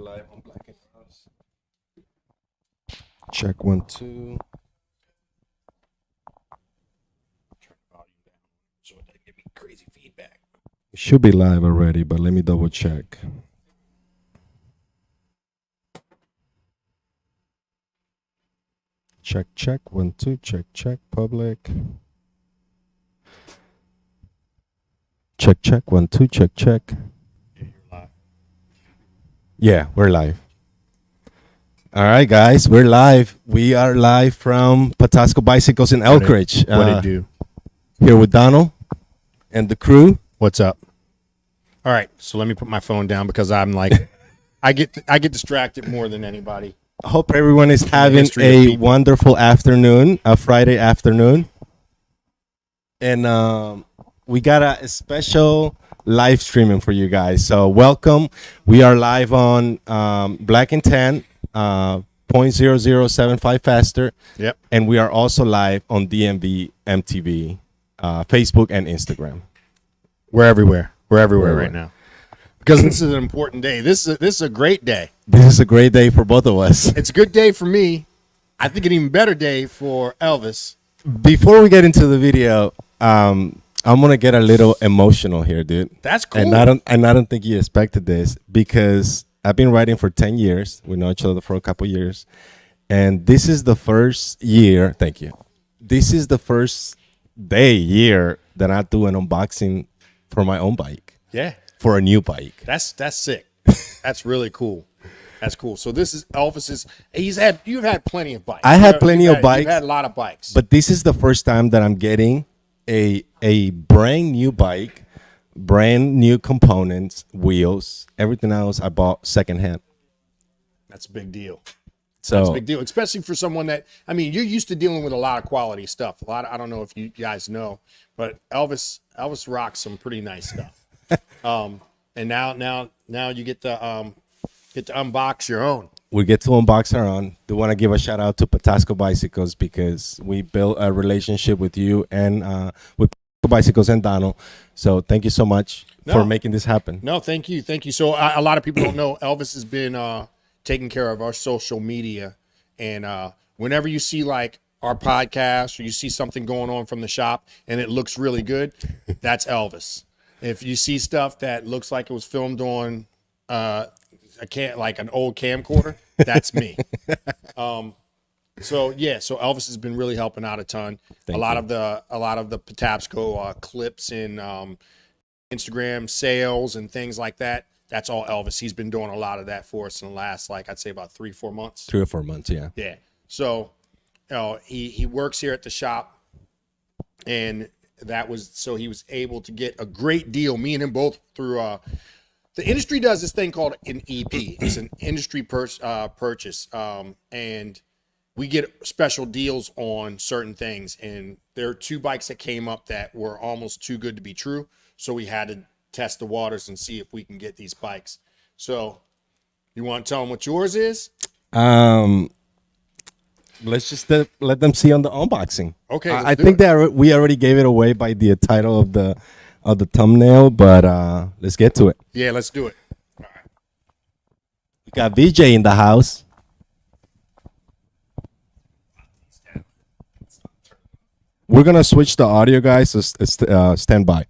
live on Black and House. Check one, two. Turn the volume down so it doesn't give me crazy feedback. It should be live already, but let me double check. Check, check, one, two, check, check, public. Check, check, one, two, check, check. Yeah, you're live. Yeah, we're live. All right, guys, we're live. We are live from Patapsco Bicycles in Elkridge. What Uh, it do? Here with Donald and the crew. What's up? All right, so let me put my phone down because I'm like, I get I get distracted more than anybody. I hope everyone is having a wonderful afternoon, a Friday afternoon. And um, we got a special live streaming for you guys. So welcome. We are live on um, Black and Tan, uh, 0.0075 faster. Yep. And we are also live on DMV MTB, uh, Facebook and Instagram. We're everywhere. We're everywhere We're right now. Because this is an important day. This is a, this is a great day. This is a great day for both of us. It's a good day for me. I think an even better day for Elvis. Before we get into the video, um, I'm gonna get a little emotional here, dude. That's cool. And I don't and I don't think you expected this because I've been writing for 10 years. We know each other for a couple years. And this is the first year, thank you. This is the first day, year that I do an unboxing for my own bike, yeah, for a new bike. that's that's sick. That's really cool. That's cool. So this is Elvis's. He's had you've had plenty of bikes. I had plenty of bikes. You've had a lot of bikes. But this is the first time that I'm getting a a brand new bike, brand new components, wheels, everything else I bought secondhand. that's a big deal. So That's a big deal, especially for someone that I mean, you're used to dealing with a lot of quality stuff. A lot. Of, I don't know if you guys know, but Elvis Elvis rocks some pretty nice stuff. um, and now now now you get to um get to unbox your own. We get to unbox our own. Do want to give a shout out to Patapsco Bicycles because we built a relationship with you and uh, with Bicycles and Donald. So thank you so much for making this happen. No, thank you, thank you. So a a lot of people don't know Elvis has been uh, taking care of our social media, and uh, whenever you see like our podcast or you see something going on from the shop and it looks really good, that's Elvis. If you see stuff that looks like it was filmed on uh, a can like an old camcorder, that's me. um, so yeah, so Elvis has been really helping out a ton. Thank a lot you. of the a lot of the Patapsco uh, clips and um, Instagram sales and things like that. That's all Elvis. He's been doing a lot of that for us in the last, like I'd say, about three, four months. Three or four months, yeah. Yeah. So, you know, he he works here at the shop, and that was so he was able to get a great deal. Me and him both through. Uh, the industry does this thing called an EP. It's an industry pur- uh, purchase, um, and we get special deals on certain things. And there are two bikes that came up that were almost too good to be true, so we had to test the waters and see if we can get these bikes. So, you want to tell them what yours is? Um, let's just uh, let them see on the unboxing. Okay, I, I think it. that we already gave it away by the title of the of the thumbnail, but uh, let's get to it. Yeah, let's do it. We got VJ in the house. We're gonna switch the audio, guys. So st- st- uh, stand by.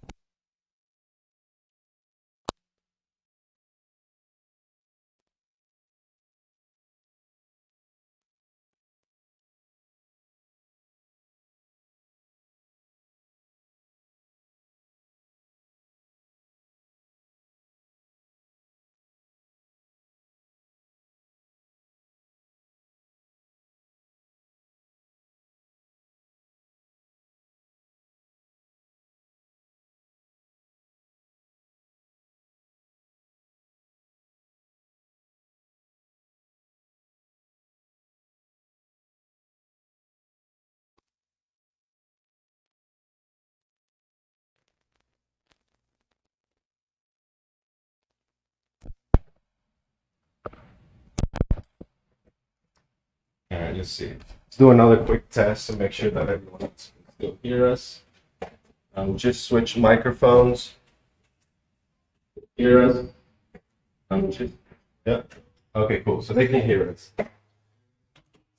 Let's see. Let's do another quick test to make sure that everyone can still hear us. Um, just switch microphones. Hear us. Um, just, yeah. Okay, cool. So they can hear us.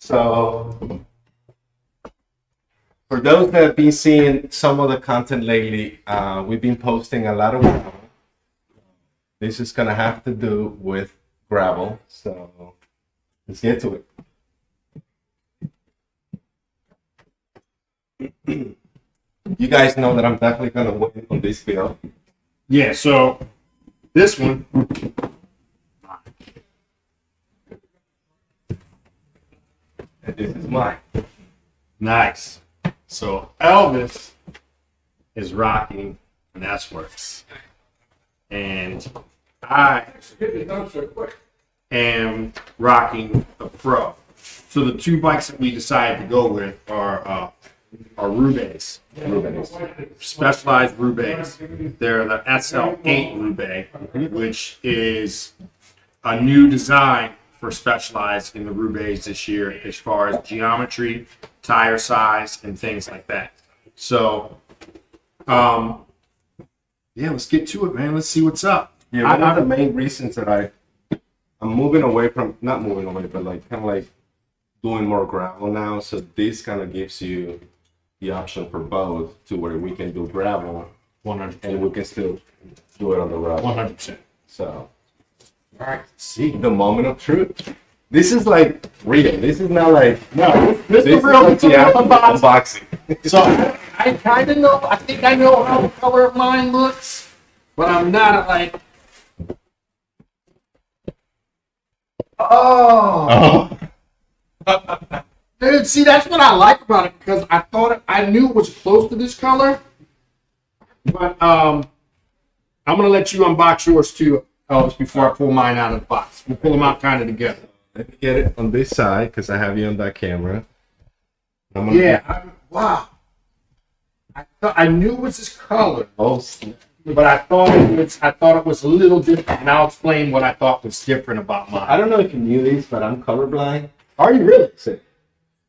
So, for those that have been seeing some of the content lately, uh, we've been posting a lot of. This is gonna have to do with gravel. So, let's get to it. You guys know that I'm definitely gonna win on this field. Yeah, so this one, And this is mine. nice. So Elvis is rocking an S-Works. And I am rocking a Pro. So the two bikes that we decided to go with are uh, are Rubes. Specialized Rubes. They're the SL8 Rube, which is a new design for Specialized in the Rubes this year as far as geometry, tire size, and things like that. So, um, yeah, let's get to it, man. Let's see what's up. Yeah, one of the main reasons that I I'm moving away from not moving away, but like kind of like doing more gravel now. So this kind of gives you the option for both to where we can do gravel 100 and we can still do it on the road. 100%. So All right, see. the moment of truth. This is like real. This is not like No, this is real. like This is the real unboxing. unboxing. So I, I kind of know. I think I know how the color of mine looks, but I'm not like. Oh, oh. dude! See, that's what I like about it because I thought it, I knew it was close to this color, but um, I'm gonna let you unbox yours too, Elvis, before I pull mine out of the box. We'll pull them out kind of together. Let me get it on this side because I have you on that camera. Yeah. I, wow. I thought I knew it was this color. Oh, snap. but I thought it was I thought it was a little different, and I'll explain what I thought was different about mine. I don't know if you knew this, but I'm colorblind. Are you really? So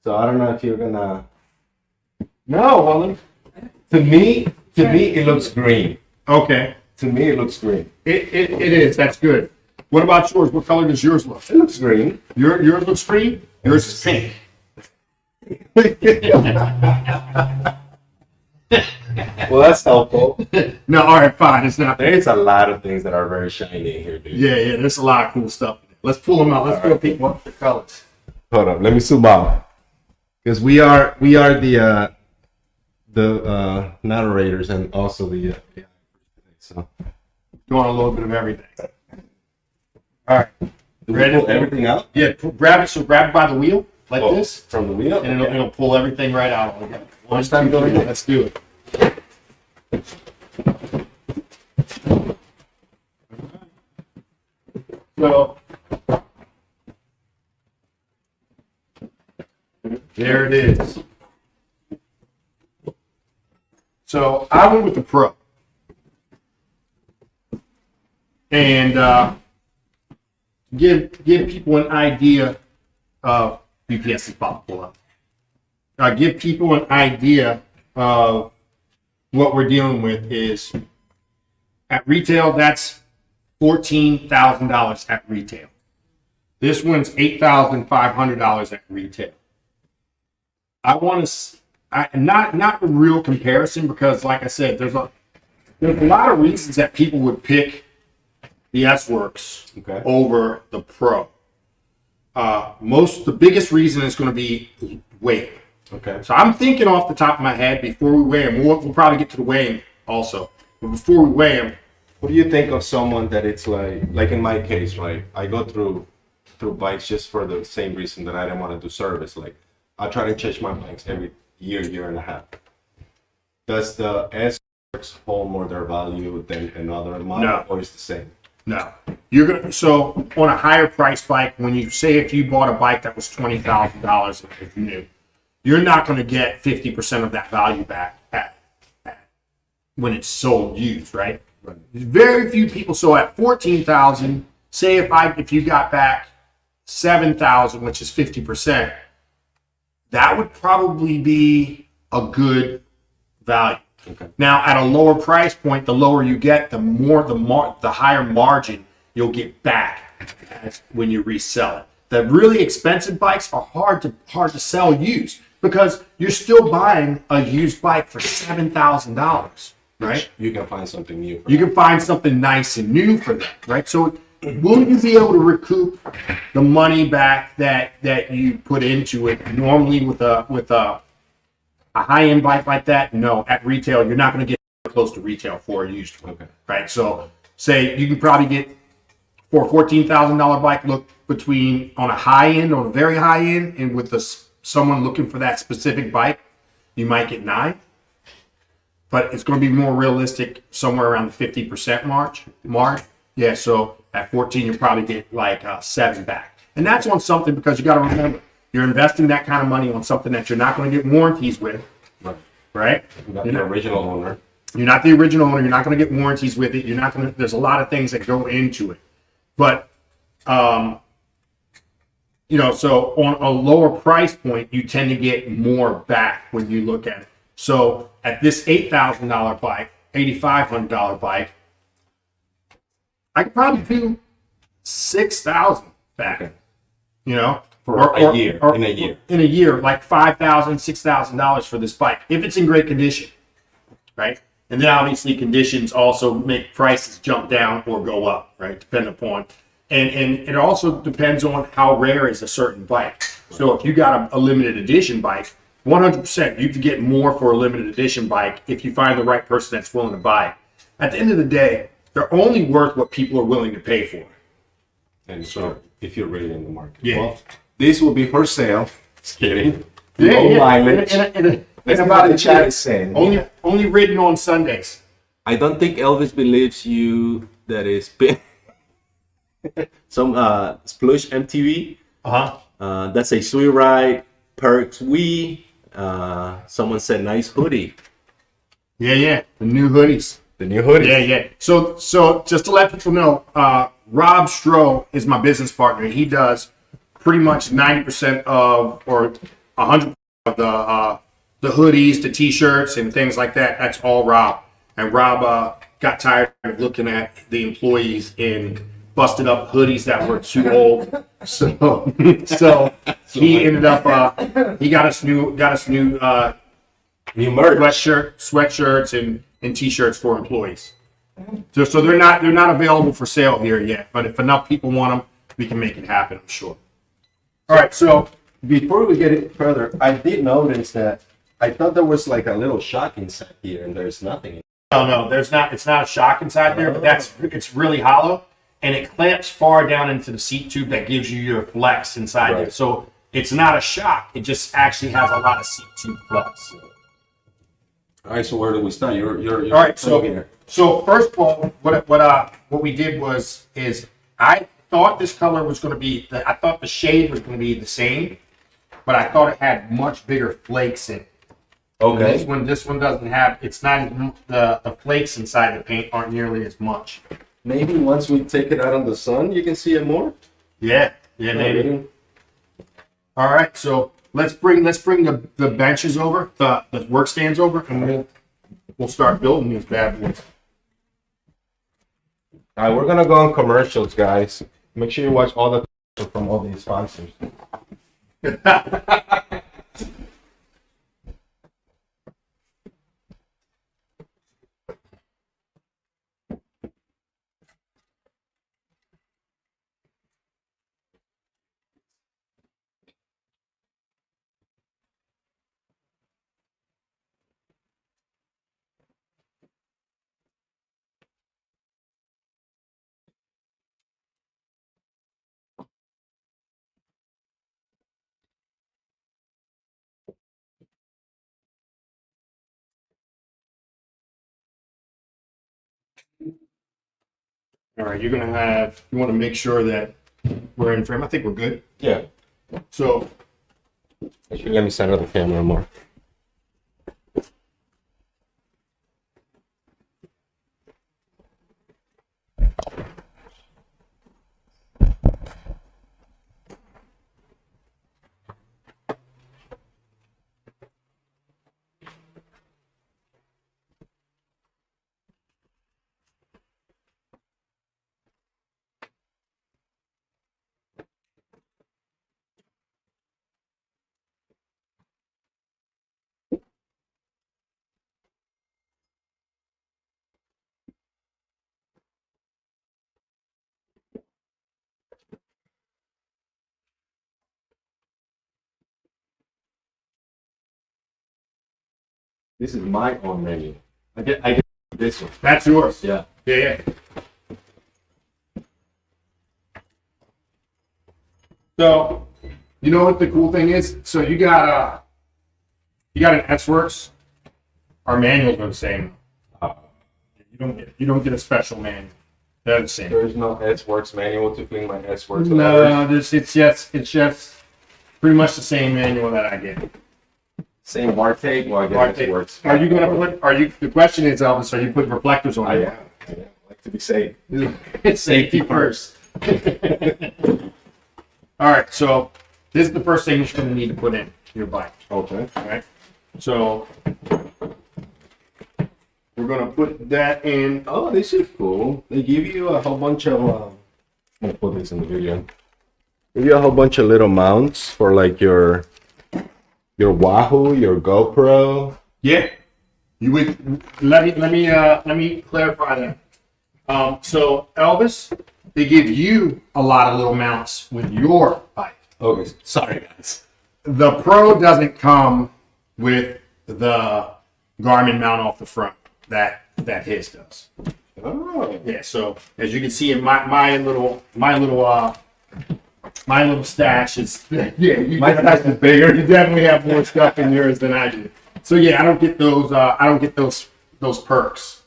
so I don't know if you're gonna. No, To me, to me, it looks green. okay. To me, it looks green. It, it, it is. That's good. What about yours? What color does yours look? It looks green. Your yours looks green. Yours is pink. well, that's helpful. No, all right, fine. It's not. There's a lot of things that are very shiny in here, dude. Yeah, yeah. There's a lot of cool stuff. Let's pull them out. Let's go pick one of the colors. Hold on, let me zoom out. Because we are we are the uh, the uh, narrators and also the. Uh, yeah. So Doing a little bit of everything. All right. do Ready? pull everything out Yeah. Grab it. So grab it by the wheel like Oh, this. from the wheel. and it'll, it'll pull everything right out. One First time doing it? Let's do it. So there it is. So I went with the Pro, and uh, give give people an idea of UPS is about pull up. Uh, give people an idea of what we're dealing with is at retail that's fourteen thousand dollars at retail. This one's eight thousand five hundred dollars at retail. I want to I, not not a real comparison because, like I said, there's a there's a lot of reasons that people would pick the S Works Okay. over the Pro. Uh, most the biggest reason is going to be weight. Okay. So I'm thinking off the top of my head before we weigh them. We'll, we'll probably get to the weighing also, but before we weigh them, What do you think of someone that it's like, like in my case, right? I go through through bikes just for the same reason that I didn't want to do service. Like, I try to change my bikes every year, year and a half. Does the S Works hold more their value than another model, No. or is the same? no, you're gonna. So on a higher price bike, when you say if you bought a bike that was twenty thousand dollars if new, you're not going to get fifty percent of that value back at, at when it's sold used, right? Very few people. So at fourteen thousand, say if I if you got back seven thousand, which is fifty percent, that would probably be a good value. Okay. Now, at a lower price point, the lower you get, the more the mar- the higher margin you'll get back when you resell it. The really expensive bikes are hard to hard to sell used because you're still buying a used bike for seven thousand dollars, right? You can find something new. For You can find something nice and new for that, right? So will you be able to recoup the money back that that you put into it normally with a with a a high end bike like that? No, at retail you're not going to get close to retail for a used one, Okay. right? So say you can probably get for a fourteen thousand dollar bike look between on a high end on a very high end and with the someone looking for that specific bike, you might get nine but it's going to be more realistic somewhere around the 50% mark. Mark, yeah. So at 14, you'll probably get like uh, seven back, and that's on something because you got to remember you're investing that kind of money on something that you're not going to get warranties with, Right. right? Not You're the not, original owner. you're not the original owner. You're not going to get warranties with it. You're not going to. There's a lot of things that go into it, but um, you know, so on a lower price point, you tend to get more back when you look at it. So at this eight thousand dollar bike, eighty five hundred dollar bike, I could probably do six thousand back. Okay. You know, For a year, in a year. in a year, like five thousand, six thousand dollars for this bike if it's in great condition, right? And then obviously conditions also make prices jump down or go up, right? Depending upon, and and it also depends on how rare is a certain bike. So if you got a, a limited edition bike, one hundred percent, you could get more for a limited edition bike if you find the right person that's willing to buy it. At the end of the day, they're only worth what people are willing to pay for. And so, if you're really in the market. Yeah. Well, this will be for sale. Just kidding. Yeah, Low yeah. mileage. In in in That's about the chat is saying. Only only ridden on Sundays. I don't think Elvis believes you that is. Some uh Splush MTV. Uh-huh. Uh, that's a sweet ride. Perks we. Uh, someone said nice hoodie. Yeah, yeah. The new hoodies. The new hoodie. Yeah, yeah. So so just to let people know, uh, Rob Stroh is my business partner. He does pretty much 90% of or 100 of the uh, the hoodies, the t-shirts and things like that. That's all Rob. And Rob uh, got tired of looking at the employees in busted up hoodies that were too old. So so he ended up uh, he got us new got us new uh, New merch. sweatshirt, sweatshirts, and, and t-shirts for employees. So, so they're not they're not available for sale here yet. But if enough people want them, we can make it happen. I'm sure. All right. So Before we get it further, I did notice that I thought there was like a little shock inside here, and there's nothing. no, no, there's not. It's not a shock inside there, but that's it's really hollow, and it clamps far down into the seat tube that gives you your flex inside there. So it's not a shock. It just actually has a lot of seat tube flex. All right, so where do we start? You're, you're, you're All right, so here. so first of all, what what uh what we did was is I thought this color was going to be the, I thought the shade was going to be the same, but I thought it had much bigger flakes in it. Okay, This one this one doesn't have it's not the the flakes inside the paint aren't nearly as much. Maybe once we take it out on the sun, you can see it more. Yeah, yeah, maybe. All right, so let's bring let's bring the, the benches over, the, the work stands over, and we'll we'll start building these bad boys. All right, we're gonna go on commercials, guys. Make sure you watch all the from all these sponsors. All right, you're gonna have you want to make sure that we're in frame. I think we're good. Yeah. So let me center the camera more. This is my own menu. I get I get this one. That's yours. Yeah. Yeah, yeah. So, you know what the cool thing is? So you got uh you got an S Works. Our manuals are the same. Uh, you don't get you don't get a special manual. They're the same. There is no S Works manual to clean my S Works. No, no, this it's just it's just pretty much the same manual that I get. Same bar tape. Well, I guess Are S Works. you gonna put? Are you? The question is, Elvis, are you putting reflectors on? I it? am. I am. I like to be safe. It's safety first. All right, so this is the first thing you're going to need to put in your bike. Okay. All right, so we're going to put that in. Oh, this is cool. They give you a whole bunch of. Um, I'm gonna put this in the video. Give you a whole bunch of little mounts for like your your Wahoo, your GoPro. Yeah, you would let me let me uh, let me clarify that. Um, so Elvis, they give you a lot of little mounts with your bike. Okay, sorry guys. The Pro doesn't come with the Garmin mount off the front that that his does. Oh, Yeah, so as you can see in my, my little my little uh my little stash is yeah, you My stash is bigger. You definitely have more stuff in yours than I do. So yeah, I don't get those uh I don't get those those perks.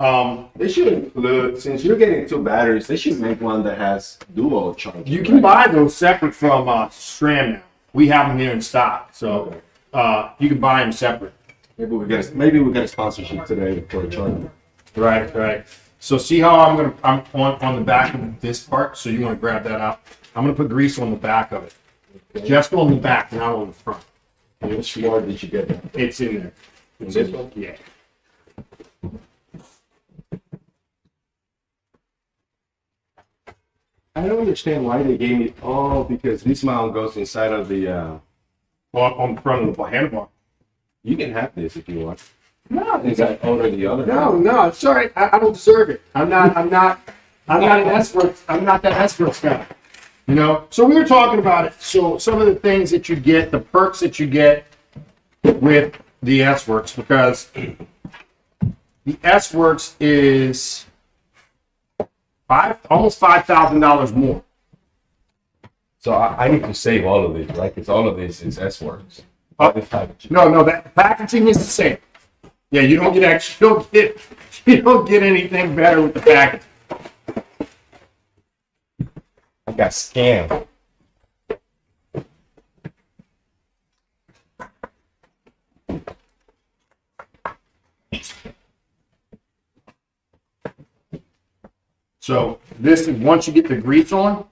Um they should include since you're getting two batteries. They should make one that has dual charging. you can buy those separate from uh SRAM now. We have them here in stock. So Okay. uh you can buy them separate. Maybe we get a, maybe we get a sponsorship today for a charger. Right, right. So see how I'm gonna I'm on on the back of this part. So you want to grab that out. I'm gonna put grease on the back of it, just on the back, not on the front. Which more did you get? It's in there. In this one? Yeah. I don't understand why they gave me. Oh, because this mount goes inside of the. Uh, On, on the front of the handlebar. you can have this if you want. No, Is that order the other? no, no. It's all right. I, I don't deserve it. I'm not. I'm not. I'm not an expert. I'm not that expert guy. You know. So we were talking about it. So some of the things that you get, the perks that you get with the S Works, because the S Works is five, almost five thousand dollars more. So I, I need to save all of this, right? it's all of this is S works. Oh. No, no, that packaging is the same. Yeah, you don't get extra. You don't get. You don't get anything better with the package. I got scammed. So this is once you get the grease on.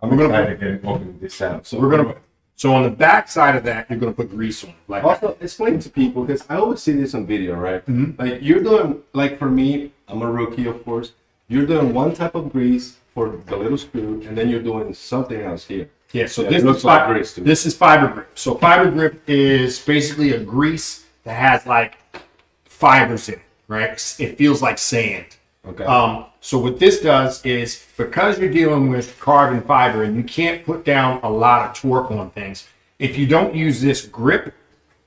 I'm We're gonna to get open this out. So We're gonna. So on the back side of that, you're gonna put grease on, like. Also, explain to people because I always see this on video, right? Mhm. Like you're doing, like for me, I'm a rookie, of course. You're doing one type of grease for the little screw, and then you're doing something else here. Yeah. So Yeah, this looks is like grease. This is fiber grip. So fiber grip is basically a grease that has like fibers in it, right? It feels like sand. Okay. Um, so what this does is because you're dealing with carbon fiber and you can't put down a lot of torque on things, if you don't use this grip,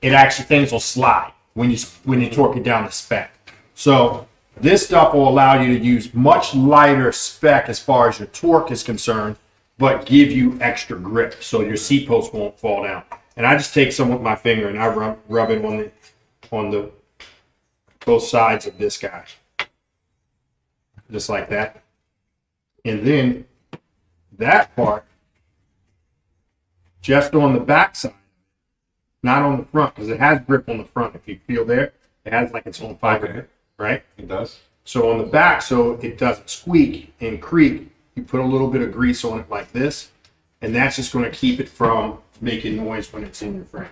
it actually things will slide when you when you torque it down the spec. So this stuff will allow you to use much lighter spec as far as your torque is concerned, but give you extra grip so your seat post won't fall down. And I just take some with my finger and I rub, rub it on the on the both sides of this guy just like that. And then that part, just on the back side, not on the front, because it has grip on the front. If you feel there, it has like its own fiber, Okay. Right? it does. So on the back, so it doesn't squeak and creak, you put a little bit of grease on it like this, and that's just going to keep it from making noise when it's in your frame.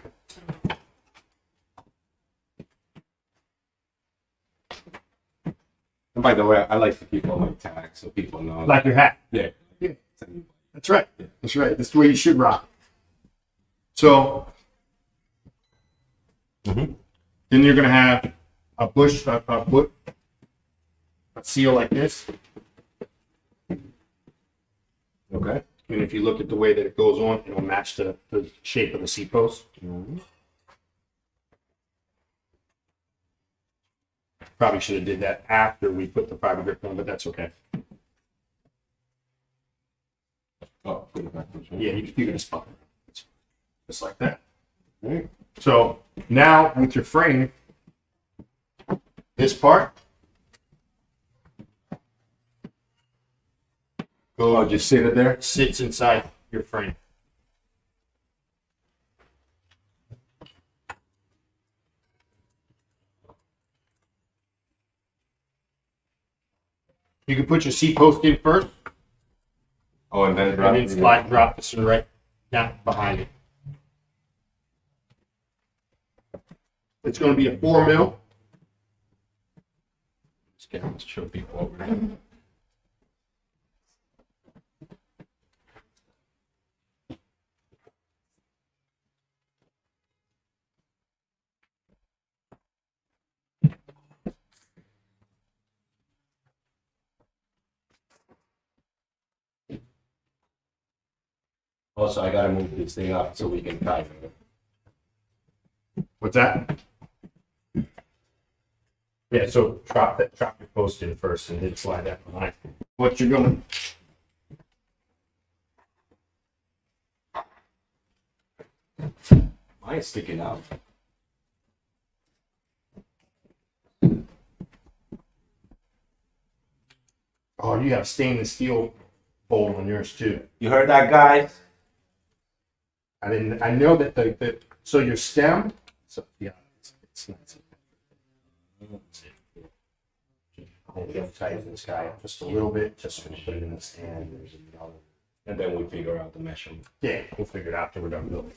And by the way, I like to keep all my tags so people know. Like your hat. yeah. Yeah. That's right. That's right. That's the way you should rock. So Mhm. then you're gonna have a bush, a, a foot, a seal like this. Okay. And if you look at the way that it goes on, it'll match the, the shape of the seat post. Probably should have did that after we put the fiber grip on, but that's okay. Oh, put it backwards. right? Yeah, you, you're gonna spot it. Just like that. Right. So now with your frame, this part. Go oh, just sit it there. sits inside your frame. You can put your seat post in first, Oh, and then and drop then it. slide drop this right down behind it. It's going to be a four mil. This camera's show people over there. Also, I gotta move this thing up so we can type it. What's that? Yeah, so drop that, drop your post in first and then slide that behind. What you're gonna. Mine's sticking out. Oh, you have stainless steel bolt on yours too. You heard that, guys? I didn't. I know that the, the so your stem. So yeah, it's, it's not. I'm gonna tighten this guy up just a little bit, just gonna put it in the stand. There's another. And then we figure out the measurement. Yeah, we'll figure it out after we're done building.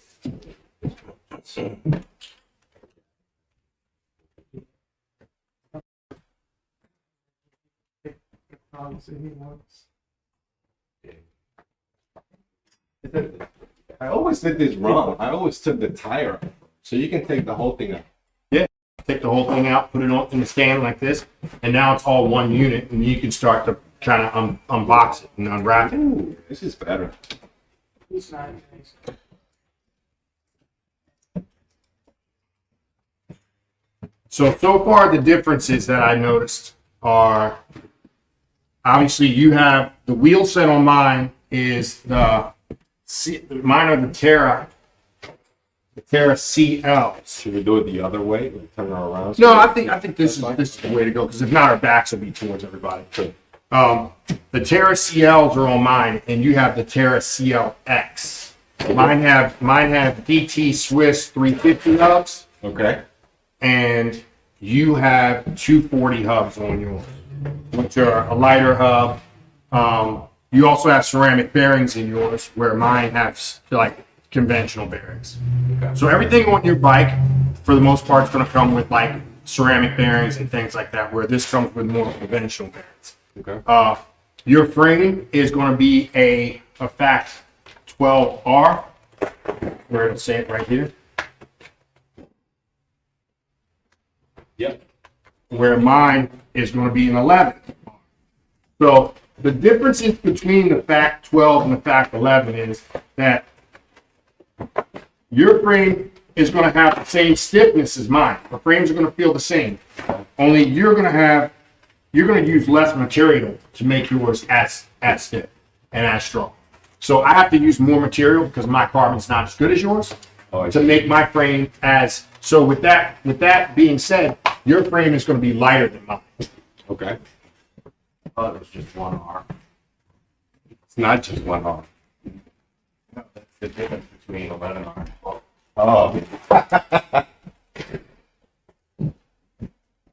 I always did this wrong. I always took the tire off. So you can take the whole thing out. Take the whole thing out, put it on in the stand like this, and now it's all one unit, and you can start to kind of un- unbox it and unwrap it. Ooh, this is better. So, so far, the differences that I noticed are obviously you have the wheel set on mine is the C, mine are the Terra, the Terra CLs. Should we do it the other way? Like turn it around? No, I think I think this is this is the way to go because if not, our backs will be towards everybody. Um, the Terra CLs are on mine, and you have the Terra CLX. Mine have mine have DT Swiss 350 hubs. Okay. and you have 240 hubs on yours, which are a lighter hub. Um, you also have ceramic bearings in yours, where mine have like conventional bearings. Okay. So everything on your bike, for the most part, is going to come with like ceramic bearings and things like that. Where this comes with more conventional bearings. Okay. Uh, your frame is going to be a a Fact 12R. Where it'll say it right here. Yep. where mine is going to be an 11. So the differences between the FACT 12 and the FACT 11 is that your frame is going to have the same stiffness as mine. The frames are going to feel the same. Only you're going to have you're going to use less material to make yours as as stiff and as strong. So I have to use more material because my carbon's not as good as yours Oh, to make my frame as so with that with that being said your frame is going to be lighter than mine Okay. oh there's just one arm It's not just one arm. that's the difference between 11 arms Oh.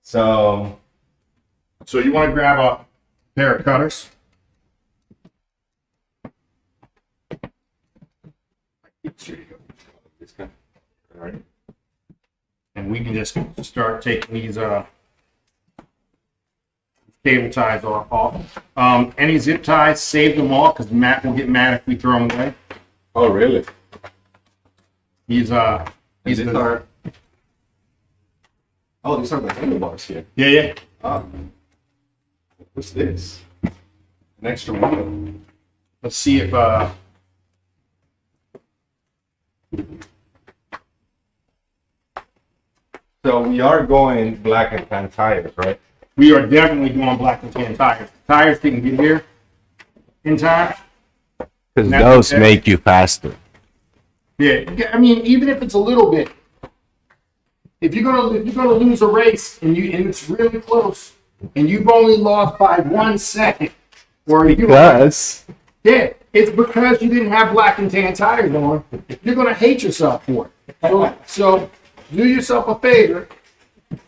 so so you want to grab a pair of cutters and we can just start taking these uh cable ties off, off. Um, any zip ties save them all because matt will get mad if we throw them away Oh, really? He's uh he's These the- are. Oh, these are the handlebars here. yeah yeah Oh. What's this? An extra wheel. let's see if uh So we are going black and tan tires, right? we are definitely going black and tan tires. Tires can get here in time. Because those make you faster. Yeah, I mean, even if it's a little bit, if you're gonna if you're gonna lose a race and you and it's really close, and you've only lost by one second, or you Because yeah, it's because you didn't have black and tan tires on. You're gonna hate yourself for it. So, so do yourself a favor.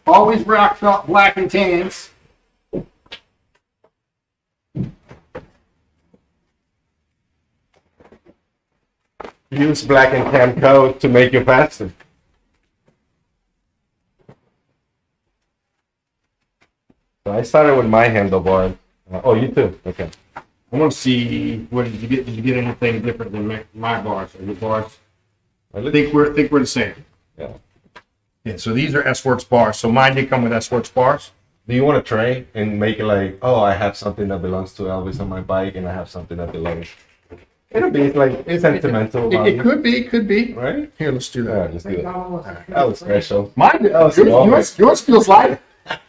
Always rock up black and tans. Use black and tan code to make you faster. So I started with my handlebar. Uh, oh, you too. Okay. I want to see what did you get? Did you get anything different than my, my bars or your bars? I think we're think we're the same. Yeah. Yeah. So these are S Works bars. So mine did come with S Works bars. Do you want to try and make it like, oh, I have something that belongs to Elvis on my bike, and I have something that belongs. It'll be like it's sentimental, It, about it could be. Could be. right? Here, let's do Yeah, let's do it. That was special. Mine. was yours, the moment. yours, yours feels lighter.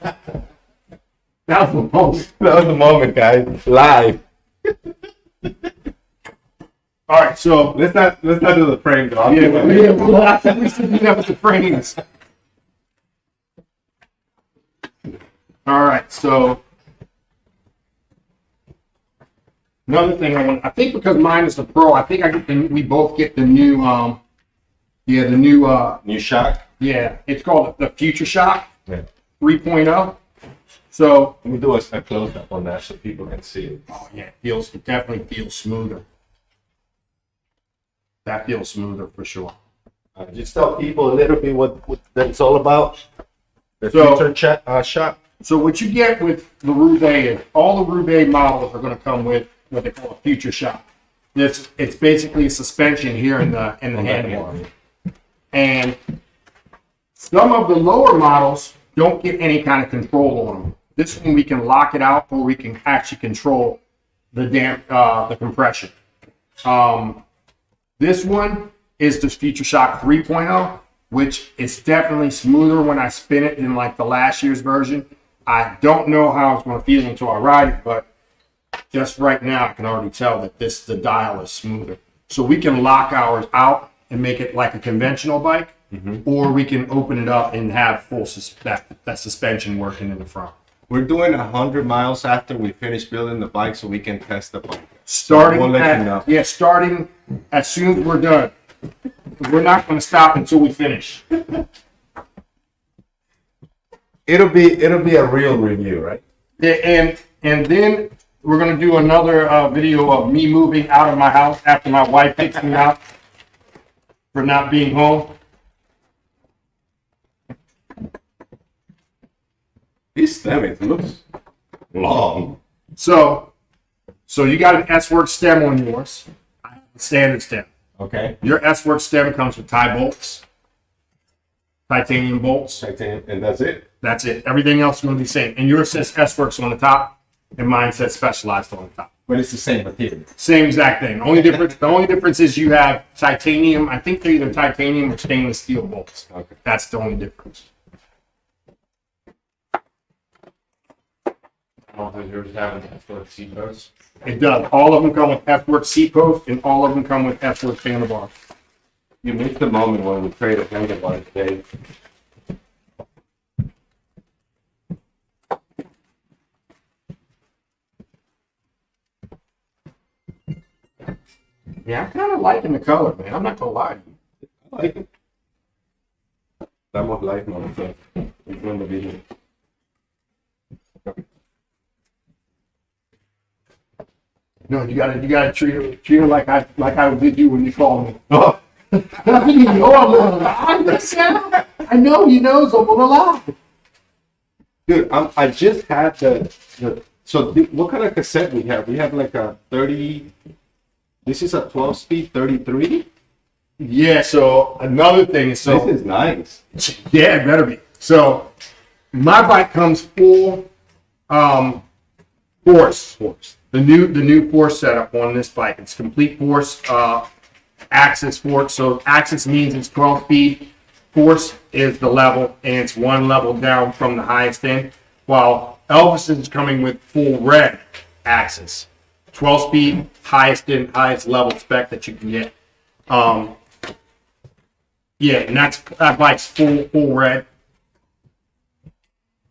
That was the most. That was the moment, guys. Live. All right. So Let's not let's not do the prank though. yeah, we, yeah, we'll have to, we should do that with the frames. All right. So another thing I want. I think because mine is the pro. I think I get the. We both get the new. Um. Yeah, the new. Uh. New shock. Yeah, it's called the Future Shock Yeah. 3.0. So Let me do a, a close up on that so people can see it. Oh yeah, it feels it definitely feels smoother. That feels smoother for sure. Uh, just tell people a little bit what, what that's all about. The So- future chat uh, shop. So what you get with the Roubaix is all the Roubaix models are going to come with what they call a future shock. This it's basically a suspension here in the in the handlebar, and some of the lower models don't get any kind of control on them. This one we can lock it out, or we can actually control the damp uh, the compression. Um, this one is the Future Shock 3.0, which is definitely smoother when I spin it than like the last year's version. I don't know how it's going to feel until I ride it, but just right now I can already tell that this the dial is smoother. So we can lock ours out and make it like a conventional bike, mm-hmm. or we can open it up and have full sus- that, that suspension working in the front. We're doing a hundred miles after we finish building the bike, so we can test the bike. Starting We'll at, you know. yeah, starting as soon as we're done. We're not going to stop until we finish. It'll be it'll be a real review, right? Yeah, and and then we're gonna do another uh, video of me moving out of my house after my wife kicks me out for not being home. This stem it looks long. So, so you got an S Works stem on yours. I have a standard stem. Okay. Your S Works stem comes with tie bolts, titanium bolts. Titanium, and that's it. That's it. Everything else is going to be the same. And yours says S Works on the top, and mine says Specialized on top. But it's the same material. Same exact thing. The only difference, the only difference is you have titanium. I think they're either titanium or stainless steel bolts. Okay. That's the only difference. yours have an seat post. It does. All of them come with S-Works seat post, and all of them come with S-Works handlebars. You missed the moment when we traded handlebar today. Yeah, I'm kind of liking the color, man. I'm not gonna lie to you. I like it. Time of life, motherfucker. It's in the video. No, you gotta, you gotta treat her, treat her like I, like I did you when you called me. Oh, I didn't even know I'm gonna lie. Listen, I know he knows I'm gonna lie. dude, I'm, I just had the, the so the, what kind of cassette we have? We have like a 30, this is a 12 speed 33? Yeah. So another thing is so. This is nice. Yeah, it better be. So my bike comes full um force. Force. The new the new force setup on this bike. It's complete force uh AXS force. So AXS means it's 12 speed. Force is the level and it's one level down from the highest end. While Elvis is coming with full red AXS, 12 speed, highest in highest level spec that you can get. Um, yeah, and that's that bike's full full red.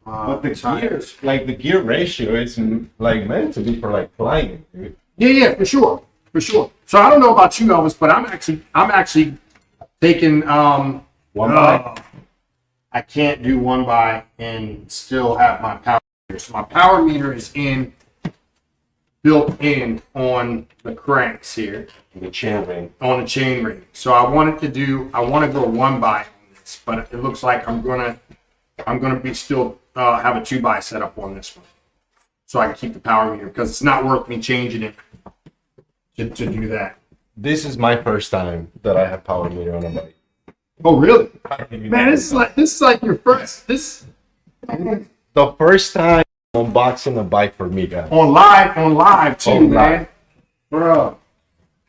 But the gears, like the gear ratio, is m- like meant to be for like climbing. dude. Yeah, yeah, for sure, for sure. So I don't know about you, Elvis, but I'm actually I'm actually taking um One uh, by. I can't do one by and still have my power meter. So my power meter is in built in on the cranks here The chain ring. on the chain ring. So I wanted to do I want to go one by on this, but it looks like I'm gonna I'm gonna be still uh, have a two by set up on this one, so I can keep the power meter because it's not worth me changing it to, to do that. This is my first time that I have power meter on a bike. Oh really? I don't even Man, this is like this is like your first this the first time unboxing a bike for me, guys. on live on live too, On man. live. Bro.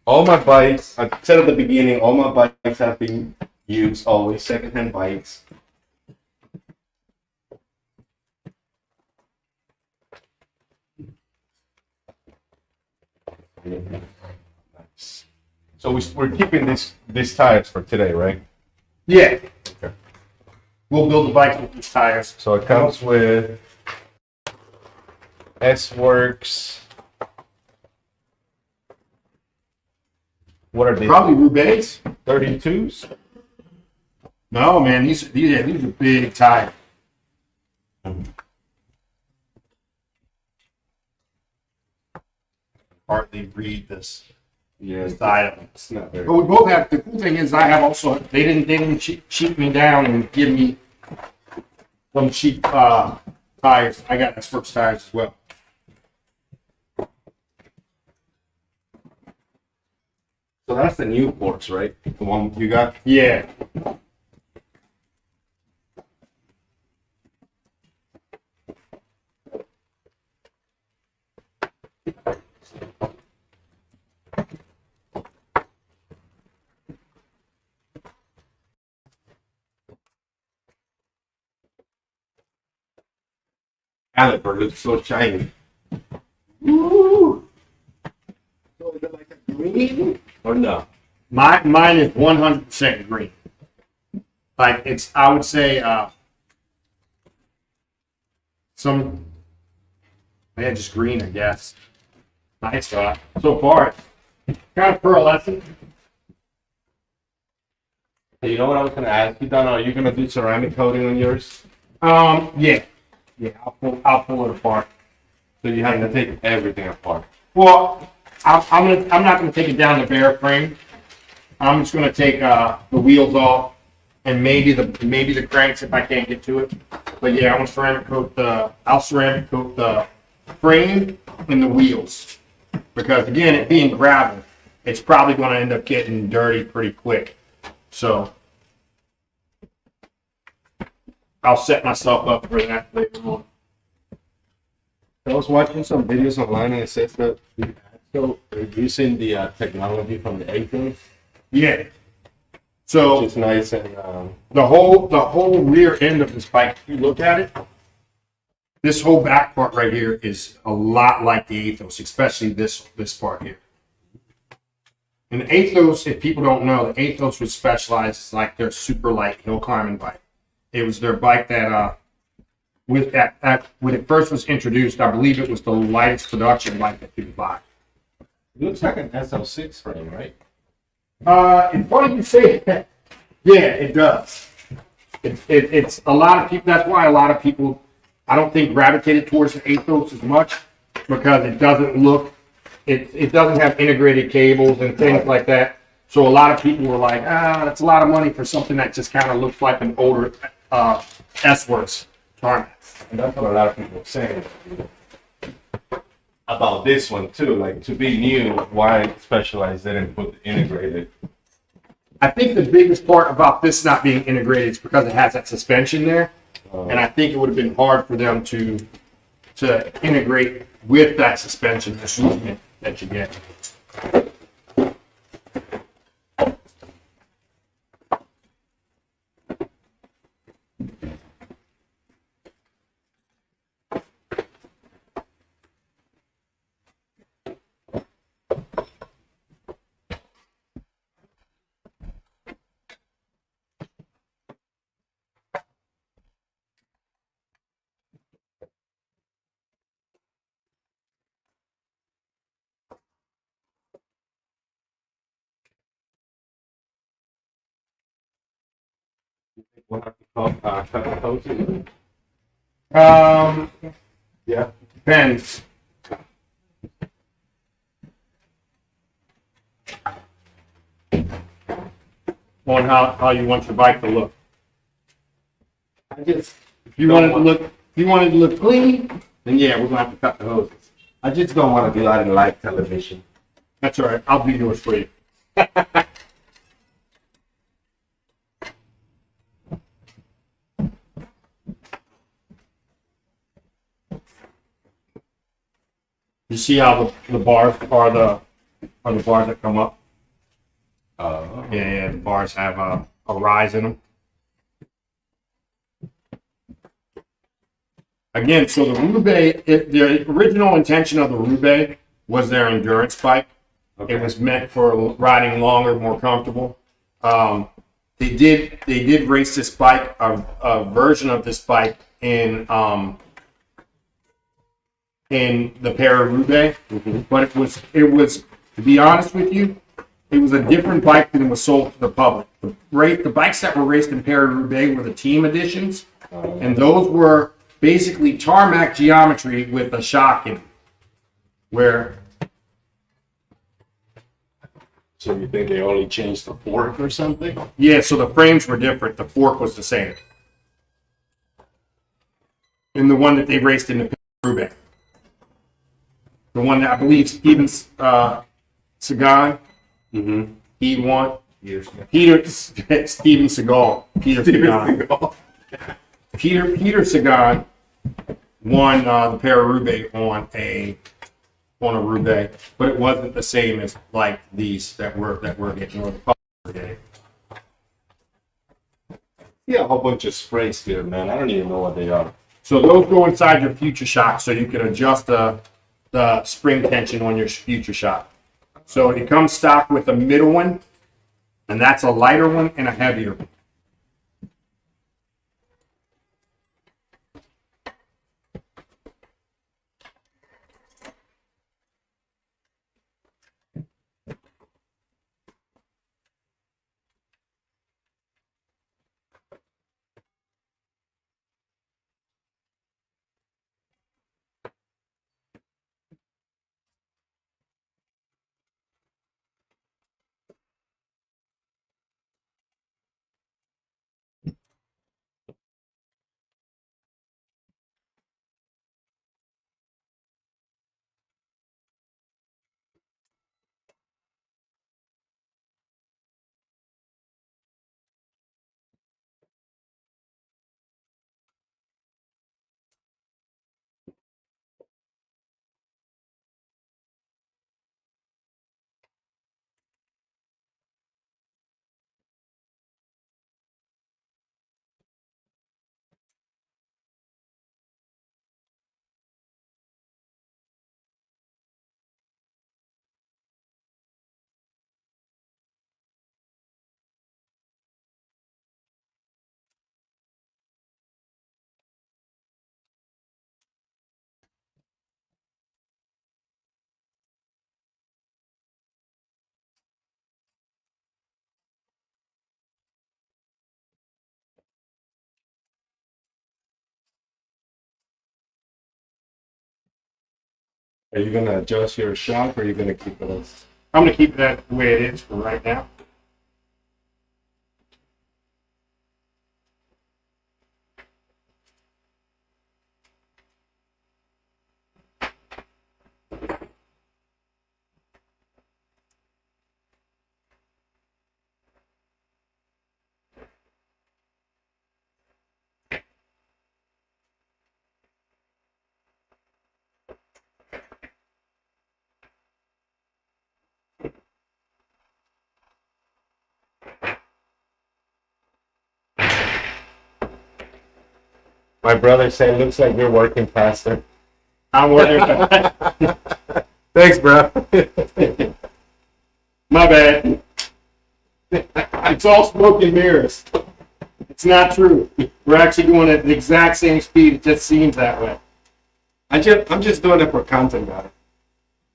All my bikes, I said at the beginning, all my bikes have been used always secondhand bikes. Nice. So we, we're keeping this these tires for today, right? Yeah. Okay. We'll build the bike with these tires. So it comes with S Works. What are these? Probably Roubaix. 32s? No, man, these these yeah, these are big tires. Hardly read this Yeah, of it's not very. But we both have the cool thing is I have also they didn't they didn't cheat, cheat me down and give me some cheap uh, tires. I got S Works tires as well. So that's the new ports, right? The one you got? Yeah. Caliper looks so shiny. Ooh. So is it like a green? Or no? My mine is one hundred percent green. Like it's, I would say, uh, some, yeah, just green, I guess. Nice uh, so far. it's Kind of pearlescent. Hey, you know what I was gonna ask you, Don? Are you gonna do ceramic coating on yours? Um, yeah, yeah. I'll pull, I'll pull it apart. So you have to take everything apart. Well, I'm, I'm gonna, I'm not gonna take it down the bare frame. I'm just gonna take uh, the wheels off and maybe the maybe the cranks if I can't get to it. But yeah, I'm gonna ceramic coat the I'll ceramic coat the frame and the wheels because again, it being gravel, it's probably gonna end up getting dirty pretty quick. So I'll set myself up for that later on. I was watching some videos online and it says that they're using the uh, technology from the Athos, Yeah. So it's nice and um, the whole the whole rear end of this bike, if you look at it, this whole back part right here is a lot like the Athos, especially this this part here. And the Athos, if people don't know, the Athos was specialized like their super light hill climbing bike. It was their bike that uh with that, that when it first was introduced, I believe it was the lightest production bike that you could buy. It looks like an SL6 frame, right? Uh, it's funny you say that. Yeah, it does. It, it, it's a lot of people. That's why a lot of people, I don't think, gravitated towards the Athos as much because it doesn't look, it, it doesn't have integrated cables and things like that. So a lot of people were like, ah, that's a lot of money for something that just kind of looks like an older uh, S-Works tarmac. And that's what a lot of people are saying about this one too. Like to be new, why Specialized didn't put the integrated? I think the biggest part about this not being integrated is because it has that suspension there, oh. and I think it would have been hard for them to to integrate with that suspension that you get. Um, Yeah. depends. On how, how you want your bike to look. I just, If you want it to look, if you want it to look clean, then yeah, we're gonna have to cut the hoses. I just don't want to that in live television. That's all right. I'll do yours for you. You see how the, the bars are the are the bars that come up? Oh. Yeah, yeah. The bars have a, a rise in them. Again, so the Roubaix, it, the original intention of the Roubaix was their endurance bike. It was meant for riding longer, more comfortable. Um, they did they did race this bike, a, a version of this bike in um, in the Paris-Roubaix, mm-hmm. but it was it was to be honest with you, it was a different bike than was sold to the public. The the bikes that were raced in Paris-Roubaix were the team editions, oh. and those were basically tarmac geometry with a shock in, it, where So you think they only changed the fork or something? Yeah, so the frames were different. The fork was the same. And the one that they raced in the Roubaix. The one that I believe Steven uh, Sagan, Mm-hmm. he won. Peter Steven Seagal. Peter Sagan. Peter Peter Sagan won uh, the Paris-Roubaix on a on a Roubaix, but it wasn't the same as like these that were that were getting on the today. Yeah, a whole bunch of sprays here, man. I don't even know what they are. So those go inside your future shock, so you can adjust the the spring tension on your future shock. So it comes stock with a middle one, and that's a lighter one and a heavier. one. Are you gonna adjust your shock or are you gonna keep it as? I'm gonna keep that the way it is for right now. My brother said, "Looks like you're working faster." I'm working. Thanks, bro. My bad. It's all smoke and mirrors. It's not true. We're actually going at the exact same speed. It just seems that way. I just, I'm just doing it for content, guy.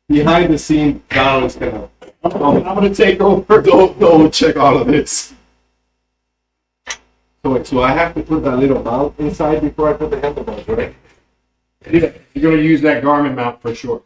Behind the scene, Donald's gonna I'm, I'm going to take over. go, go check all of this. So so I have to put that little mount inside before I put the handlebars, right? Yeah, you're going to use that Garmin mount for sure.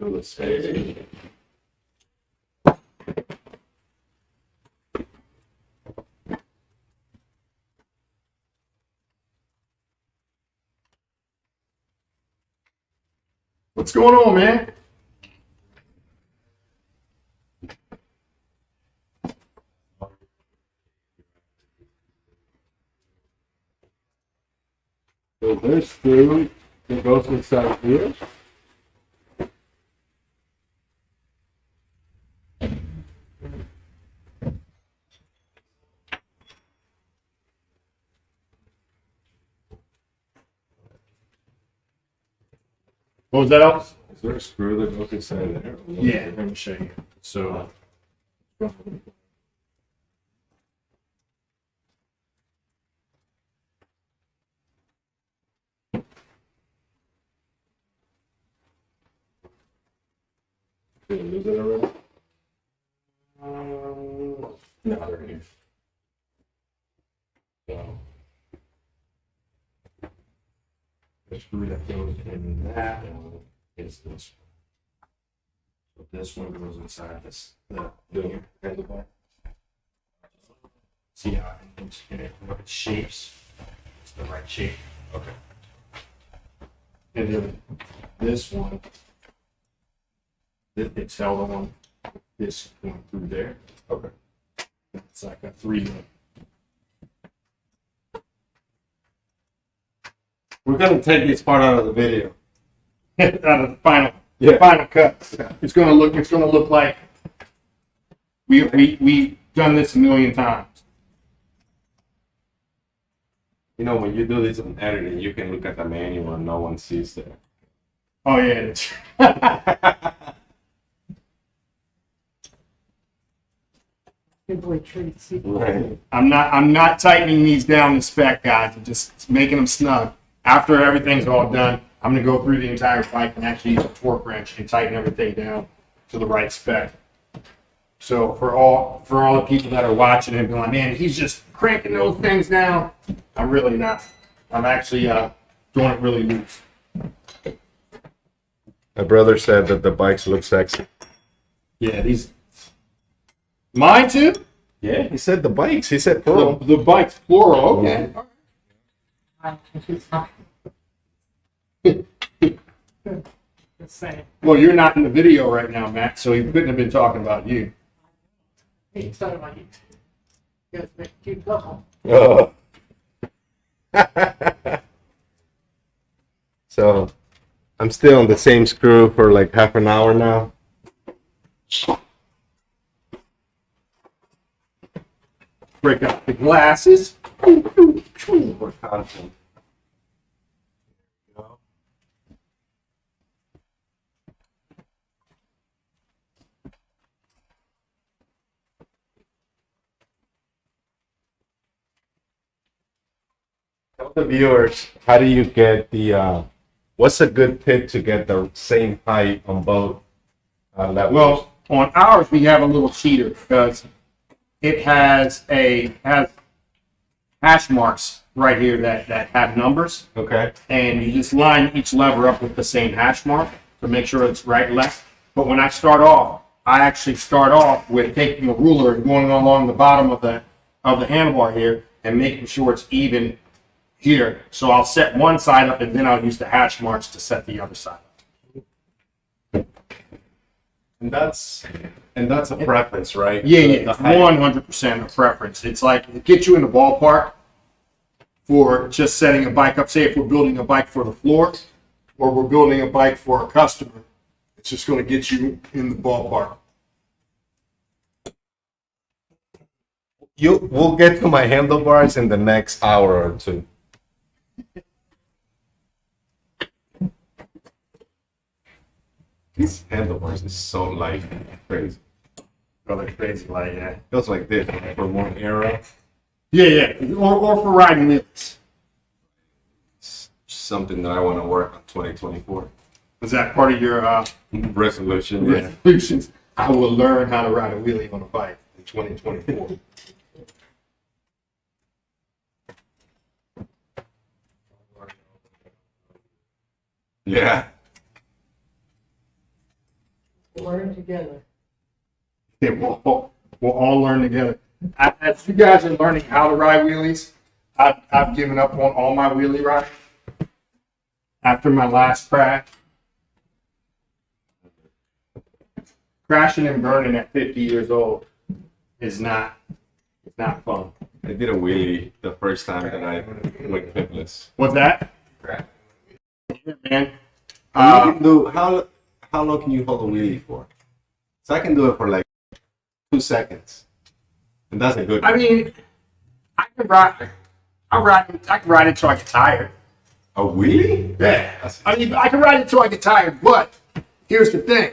What's going on, man? So this screw that goes inside here. What was that, Elvis? Is there a screw that goes inside there? Yeah, let me show you. So, Did you lose it already? Um, no, there it is. So. The screw that goes in that one is this one. So this one goes inside this, the, the handlebar. See how it, in it, what it shapes, it's the right shape. Okay. and then this one, it- it's held on this going through there. Okay. It's like a three. We're gonna take this part out of the video. out of the final Yeah. final cut. It's gonna look it's gonna look like we we we done this a million times. You know, when you do this on editing, you can look at the manual and no one sees that. Oh yeah, it's Good boy treats. Right. I'm not I'm not tightening these down to spec guys. I'm just making them snug. After everything's all done, I'm gonna go through the entire bike and actually use a torque wrench and tighten everything down to the right spec. So for all for all the people that are watching and going, man, he's just cranking those things now. I'm really not. I'm actually uh, doing it really loose. My brother said that the bikes look sexy. Yeah, these. Mine too. Yeah, he said the bikes. He said The, plural. the bikes plural. Okay. The same. Well, you're not in the video right now, Matt, so he couldn't have been talking about you. He started on YouTube. You guys make a cute couple. Oh. so, I'm still on the same screw for like half an hour now. Break out the glasses. Tell the viewers, how do you get the, uh, what's a good tip to get the same height on both uh, levels? Well, on ours we have a little cheater because it has a has hash marks right here that that have numbers, okay. and you just line each lever up with the same hash mark to make sure it's right left. But when I start off, I actually start off with taking a ruler and going along the bottom of the of the handlebar here and making sure it's even here. So I'll set one side up and then I'll use the hash marks to set the other side. And that's and that's a preference, right? Yeah, yeah, it's one hundred percent a preference. It's like it gets you in the ballpark for just setting a bike up. Say if we're building a bike for the floor, or we're building a bike for a customer, it's just going to get you in the ballpark. You we'll get to my handlebars in the next hour or two. These handlebars is so light, crazy. Brother crazy like that. Feels like this for one arrow. Yeah, yeah. Or, or for riding wheels. It's something that I want to work on 2024. Is that part of your uh, Resolution. Yeah. resolutions? I will learn how to ride a wheelie on a bike in 2024. Yeah. Learn together. Yeah, we'll, all- we'll all learn together. A- As you guys are learning how to ride wheelies, I've, I've given up on all my wheelie riding after my last crash. Crashing and burning at 50 years old is not, it's not fun. I did a wheelie the first time that I went pitless. What's that? Yeah, man. You Uh, can do how how long can you hold a wheelie for? So I can do it for like two seconds, and that's a good. I mean, I can ride. I ride. I can ride it till I get tired. a wheelie? Yeah. I mean, I can ride it till I get tired. But here's the thing.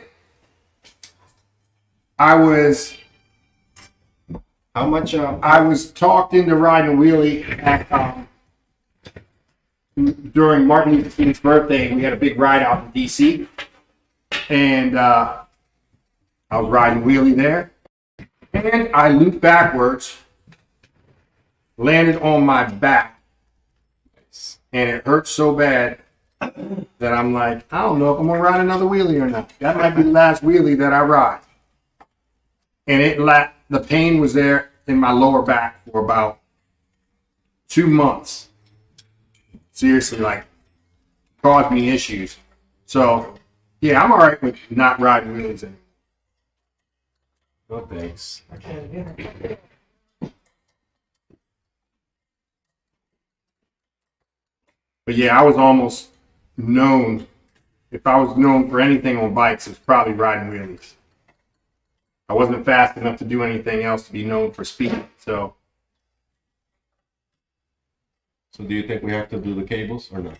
I was How much? Um, I was talked into riding a wheelie at um, during Martin Luther King's birthday. We had a big ride out in D.C. and uh, I was riding wheelie there, and I looped backwards, landed on my back, and it hurt so bad that I'm like, I don't know if I'm gonna ride another wheelie or not. That might be the last wheelie that I ride. And it la- the pain was there in my lower back for about two months. Seriously, like caused me issues. So yeah, I'm alright with not riding wheelies anymore. no thanks. I can't get. But yeah, I was almost known. If I was known for anything on bikes, it's probably riding wheelies. I wasn't fast enough to do anything else to be known for speed. So So do you think we have to do the cables or not?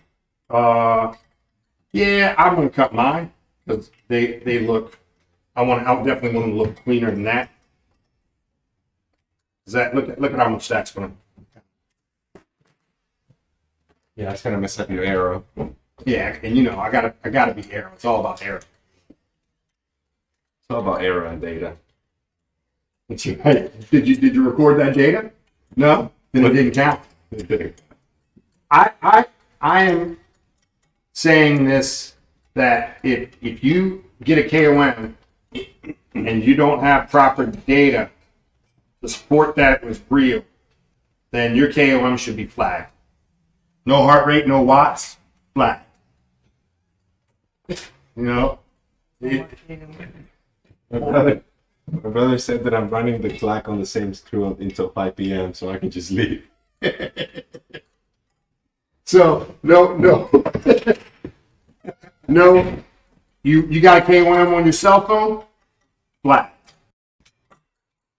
Uh, yeah, I'm gonna cut mine because they they look. I want. I definitely want them to look cleaner than that. Is that look at look at how much that's gonna. Yeah, it's gonna mess up your aero. Yeah, and you know I gotta I gotta be aero. It's all about aero. It's all about aero and data. Hey, did you did you record that data? No, then it didn't count. I I I am saying this that if if you get a KOM and you don't have proper data to support that it was real, then your KOM should be flagged. No heart rate, no watts, flagged. You know, it- My brother, my brother said that I'm running the clock on the same screw until 5 p.m. so I can just leave. So no, no, no. You you got a KOM on your cell phone? Black.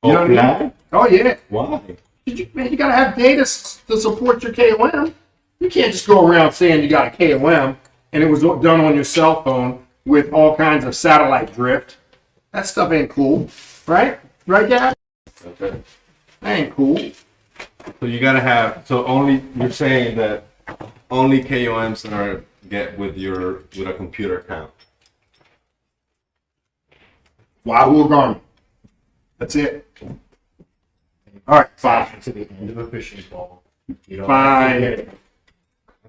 You oh, know what I mean? Oh yeah. Why? You, man, you gotta have data to support your KOM. You can't just go around saying you got a KOM and it was done on your cell phone with all kinds of satellite drift. That stuff ain't cool, right? Right, Dad? Okay. That ain't cool. So you gotta have. So only you're saying that only KOMs that are get with your with a computer account. Wahoo or Garmin. That's it. All right, fine. to the end of a fishing pole. You don't I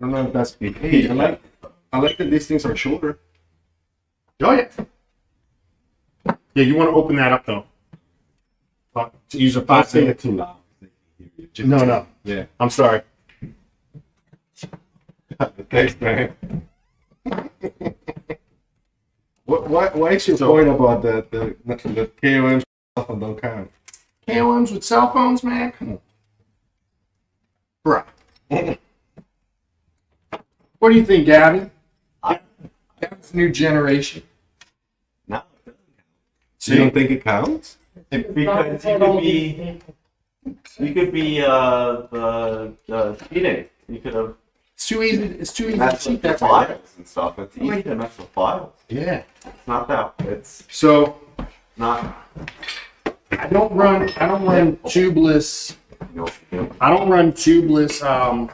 don't know if that's. Hey, I like I like that these things are shorter. Oh yeah. Yeah, you want to open that up though. To use a Don't five say it too loud. No, no. Yeah. I'm sorry. Thanks, man. what, what, what is your point about the, the, the KOM stuff and don't count? KOMs with cell phones, man. Come on. Right. What do you think, Gavin? I, Gavin's new generation. No. So you don't think it counts? Because you could be, you could be uh, the, the speeding. You could have It's too easy. It's too easy to That's cheat the that files and stuff. It's easy to mess with files. Yeah. It's not that. It's So not. I don't run. I don't run tubeless. You know, you know, I don't run tubeless um,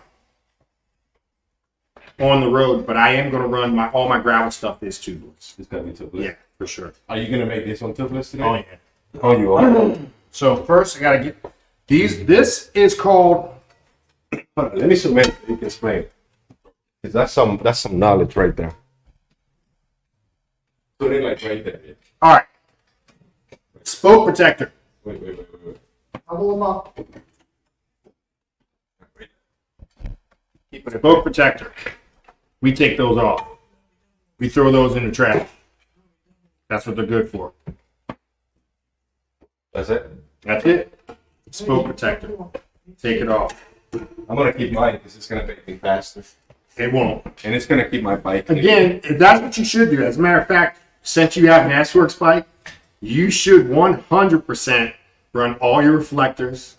on the road, but I am going to run my all my gravel stuff is tubeless. It's gonna be tubeless. Yeah, for sure. Are you gonna make this one tubeless today? Oh yeah. Oh, you are. So first, I got to get these. This is called. Let me submit. You can explain. 'Cause that's some that's some knowledge right there. Put it like right there. All right. Spoke protector. Wait, wait, wait, wait, wait. Double them up. Spoke protector. We take those off. We throw those in the trash. That's what they're good for. That's it. That's it. Spoke protector. Take it off. I'm gonna keep mine because it's gonna make me faster, It won't. and it's gonna keep my bike. Again, if that's what you should do. As a matter of fact, since you have an S-Works bike, you should 100% run all your reflectors,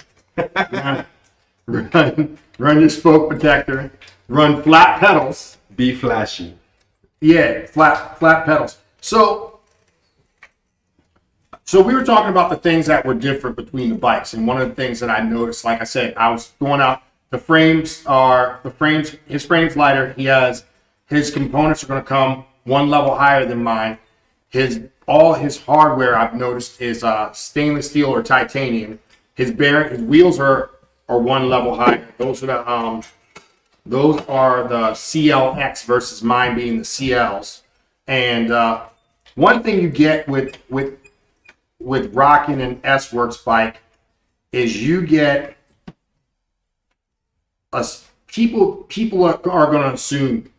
run, run, run your spoke protector, run flat pedals. be flashy. Yeah, flat flat pedals. So, so we were talking about the things that were different between the bikes, and one of the things that I noticed, like I said, I was going out. The frames are the frames. His frames lighter. He has his components are going to come one level higher than mine. His all his hardware I've noticed is uh, stainless steel or titanium. His bearing, his wheels are are one level higher. Those are the um, those are the CLX versus mine being the CLs. And uh, one thing you get with with with rocking an S Works bike is you get us people people are, are going to assume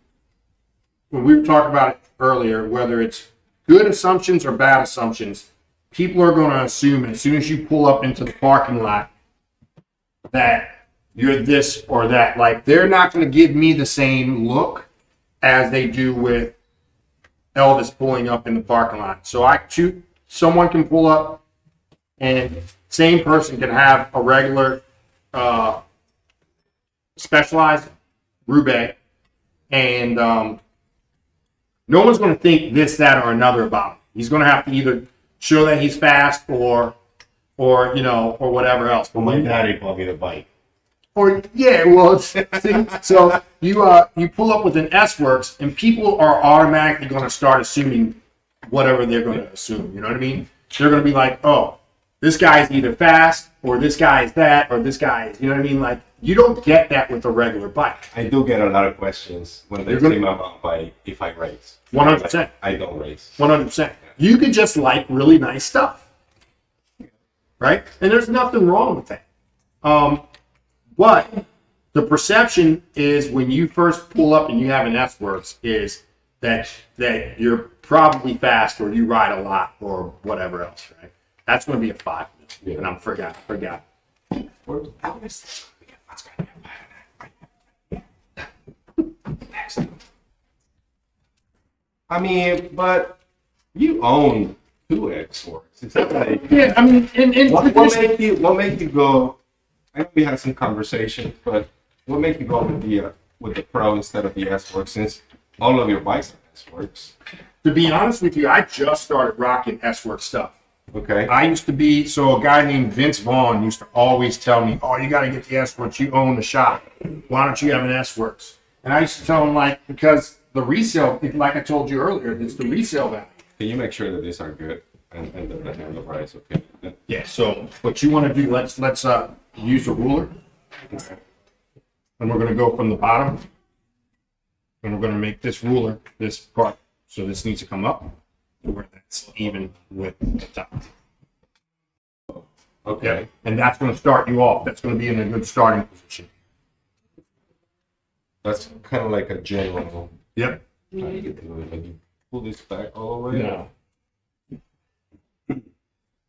when we were talking about it earlier whether it's good assumptions or bad assumptions people are going to assume as soon as you pull up into the parking lot that you're this or that. Like they're not going to give me the same look as they do with Elvis pulling up in the parking lot. So I shoot, someone can pull up, and same person can have a regular, uh, specialized Roubaix, and um, no one's going to think this, that, or another about him. He's going to have to either show that he's fast or, or you know, or whatever else. But My daddy bought me the bike. or yeah, well, see, so you uh you pull up with an S works, and people are automatically going to start assuming whatever they're going to assume. You know what I mean? They're going to be like, oh, this guy's either fast, or this guy is that, or this guy is. You know what I mean? Like you don't get that with a regular bike. I do get a lot of questions when they You're gonna- see my mountain bike if I race. 100%. I don't race. One hundred percent. You could just like really nice stuff, right? And there's nothing wrong with that. Um, but the perception is when you first pull up and you have an S works is that that you're probably fast or you ride a lot or whatever else, right? That's going to be a five, and I'm forgot, forgot. I mean, but you own two S-Works. It's not like Yeah, I mean, and, and what, what make you what make you go? I know we had some conversations, but what make you go with the uh, with the Pro instead of the S Works? Since all of your bikes are S Works. to be honest with you, I just started rocking S work stuff. Okay. I used to be so a guy named Vince Vaughn used to always tell me, "Oh, you got to get the S Works. You own the shop. Why don't you have an S Works?" And I used to tell him like because the resale, like I told you earlier, it's the resale value. Can you make sure that these are good and and the price okay? Yeah. So what you want to do? Let's let's uh use a ruler, and we're gonna go from the bottom, and we're gonna make this ruler this part. So this needs to come up where that's even with the top. Okay. And that's going to start you off. That's going to be in a good starting position. That's kind of like a general. Yep. How do you do it? Like you pull this back all the way. No.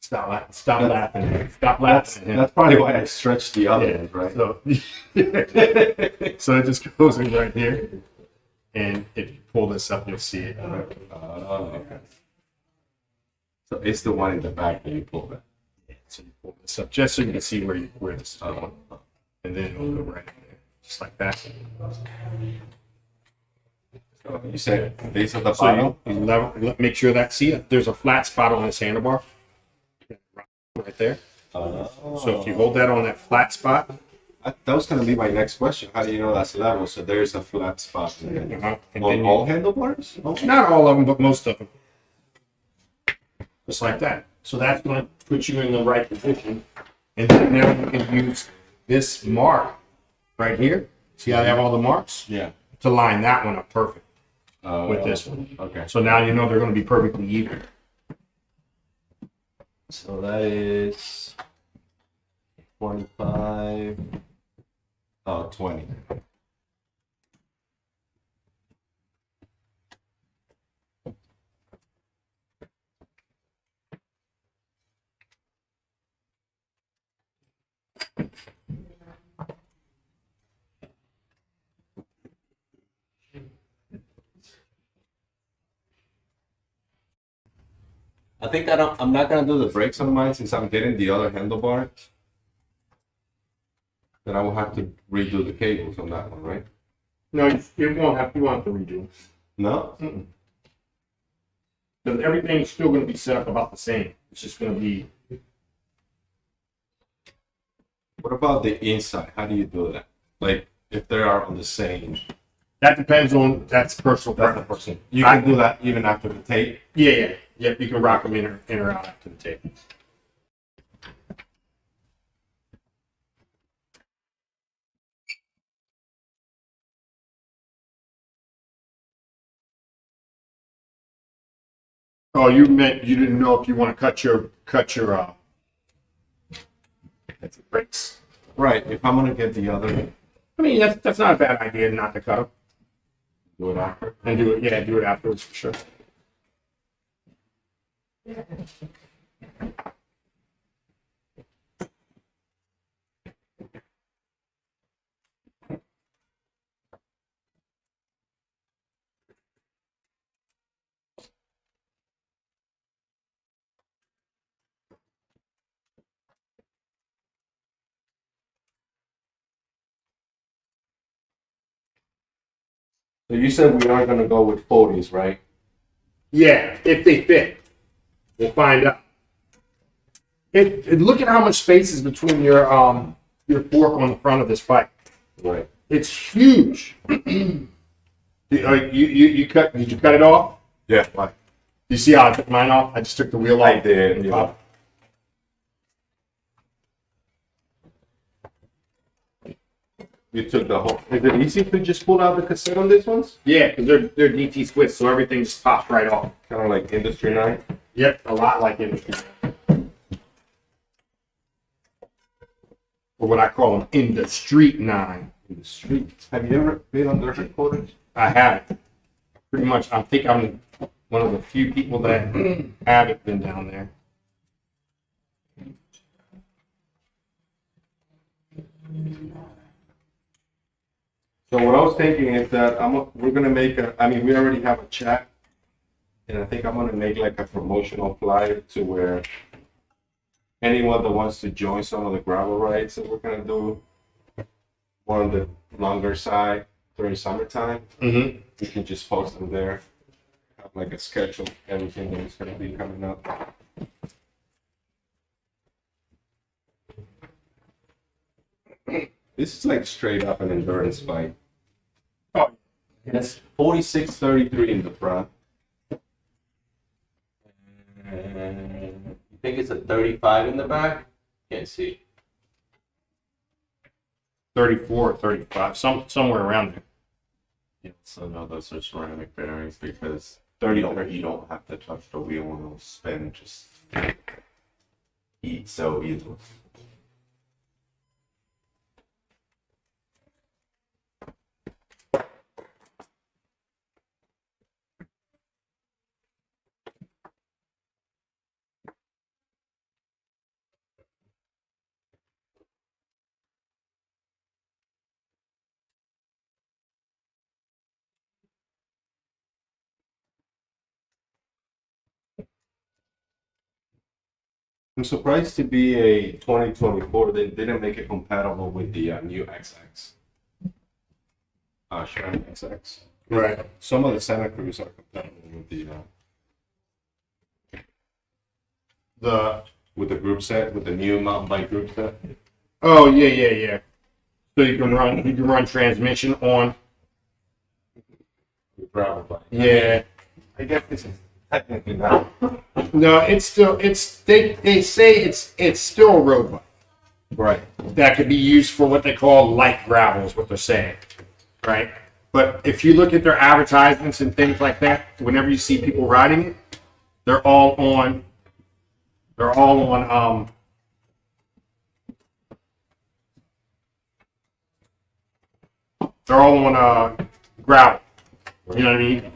Stop laughing. Stop laughing. Stop That's laughing. that's probably why I stretched the other yeah. end, right? So, so it just goes in right here. And if you pull this up, you'll see it. Uh, okay. So it's the one in the back that you pull back. So you pull this up just so you can see where you, where this is going. And then it'll go right in there. just like that. You said base of the So bottle. you, level, make sure that see it. there's a flat spot on this handlebar, right there. So if you hold that on that flat spot, I- that was gonna be my next question. How do you know that's level? So there's a flat spot there. uh-huh, and on all handlebars. Oh, not all of them, but most of them, just like that. So that's going to put you in the right position, and then now you can use this mark right here. See how they have all the marks yeah. to line that one up perfect Uh, with this one. Okay. So now you know they're going to be perfectly even. So that is 25. Oh, 20. I think I don't. I'm not gonna do the brakes on mine since I'm getting the other handlebar. Then I will have to redo the cables on that one, right? No, you, you won't have you won't have to redo. No. Because everything's still going to be set up about the same. It's just going to be What about the inside? How do you do that? Like if they are on the same. that depends on that's personal That's preference. You can do that even after the tape. Yeah, yeah, yep. You can rock them in or in or out after the tape. Oh, you meant you didn't know if you want to cut your cut your uh brakes. Right. If I'm gonna get the other, I mean, that's that's not a bad idea not to cut them do it after. and do it. Yeah, do it afterwards for sure. So you said we are gonna go with 40s, right? Yeah, if they fit. We'll find out. It, it- look at how much space is between your um your fork on the front of this bike. Right. It's huge. you, uh, you, you you cut did you cut it off? Yeah. Right. You see how I took mine off? I just took the wheel off. I did. Yeah. You took the whole. Is it easy to just pull out the cassette on these ones? Yeah, because they're they're DT Swiss, so everything just pops right off. Kind of like Industry Nine. Yep, a lot like industry. Or what I call them in the street nine. in the streets. Have you ever been on their headquarters? I haven't. Pretty much, I think I'm one of the few people that haven't been down there. So what I was thinking is that I'm we're gonna make a. I mean, we already have a chat, and I think I'm gonna make like a promotional flyer to where anyone that wants to join some of the gravel rides that we're gonna do, more on the longer side during summertime, Mm-hmm. we can just post them there. Have like a schedule, everything that's gonna be coming up. This is like straight up an endurance bike. It's forty-six thirty-three in the front. And you think it's a thirty-five in the back? Can't see. 34 or 35, some, somewhere around there. Yeah, so no, those are ceramic bearings because you don't, you don't have to touch the wheel and it'll spin just eat so easily. I'm surprised to be a twenty twenty-four, they didn't make it compatible with the uh, new XX. uh, SRAM XX. Right. Some of the Santa Cruz are compatible with the uh, The with the group set with the new mountain bike group set. oh yeah yeah yeah. So you can run you can run transmission on. The gravel bike. Yeah. I guess this is technically not. No, it's still it's they they say it's it's still a road bike Right. that could be used for what they call light gravel is what they're saying, right? But if you look at their advertisements and things like that, whenever you see people riding it, they're all on they're all on um they're all on uh gravel. You know what I mean?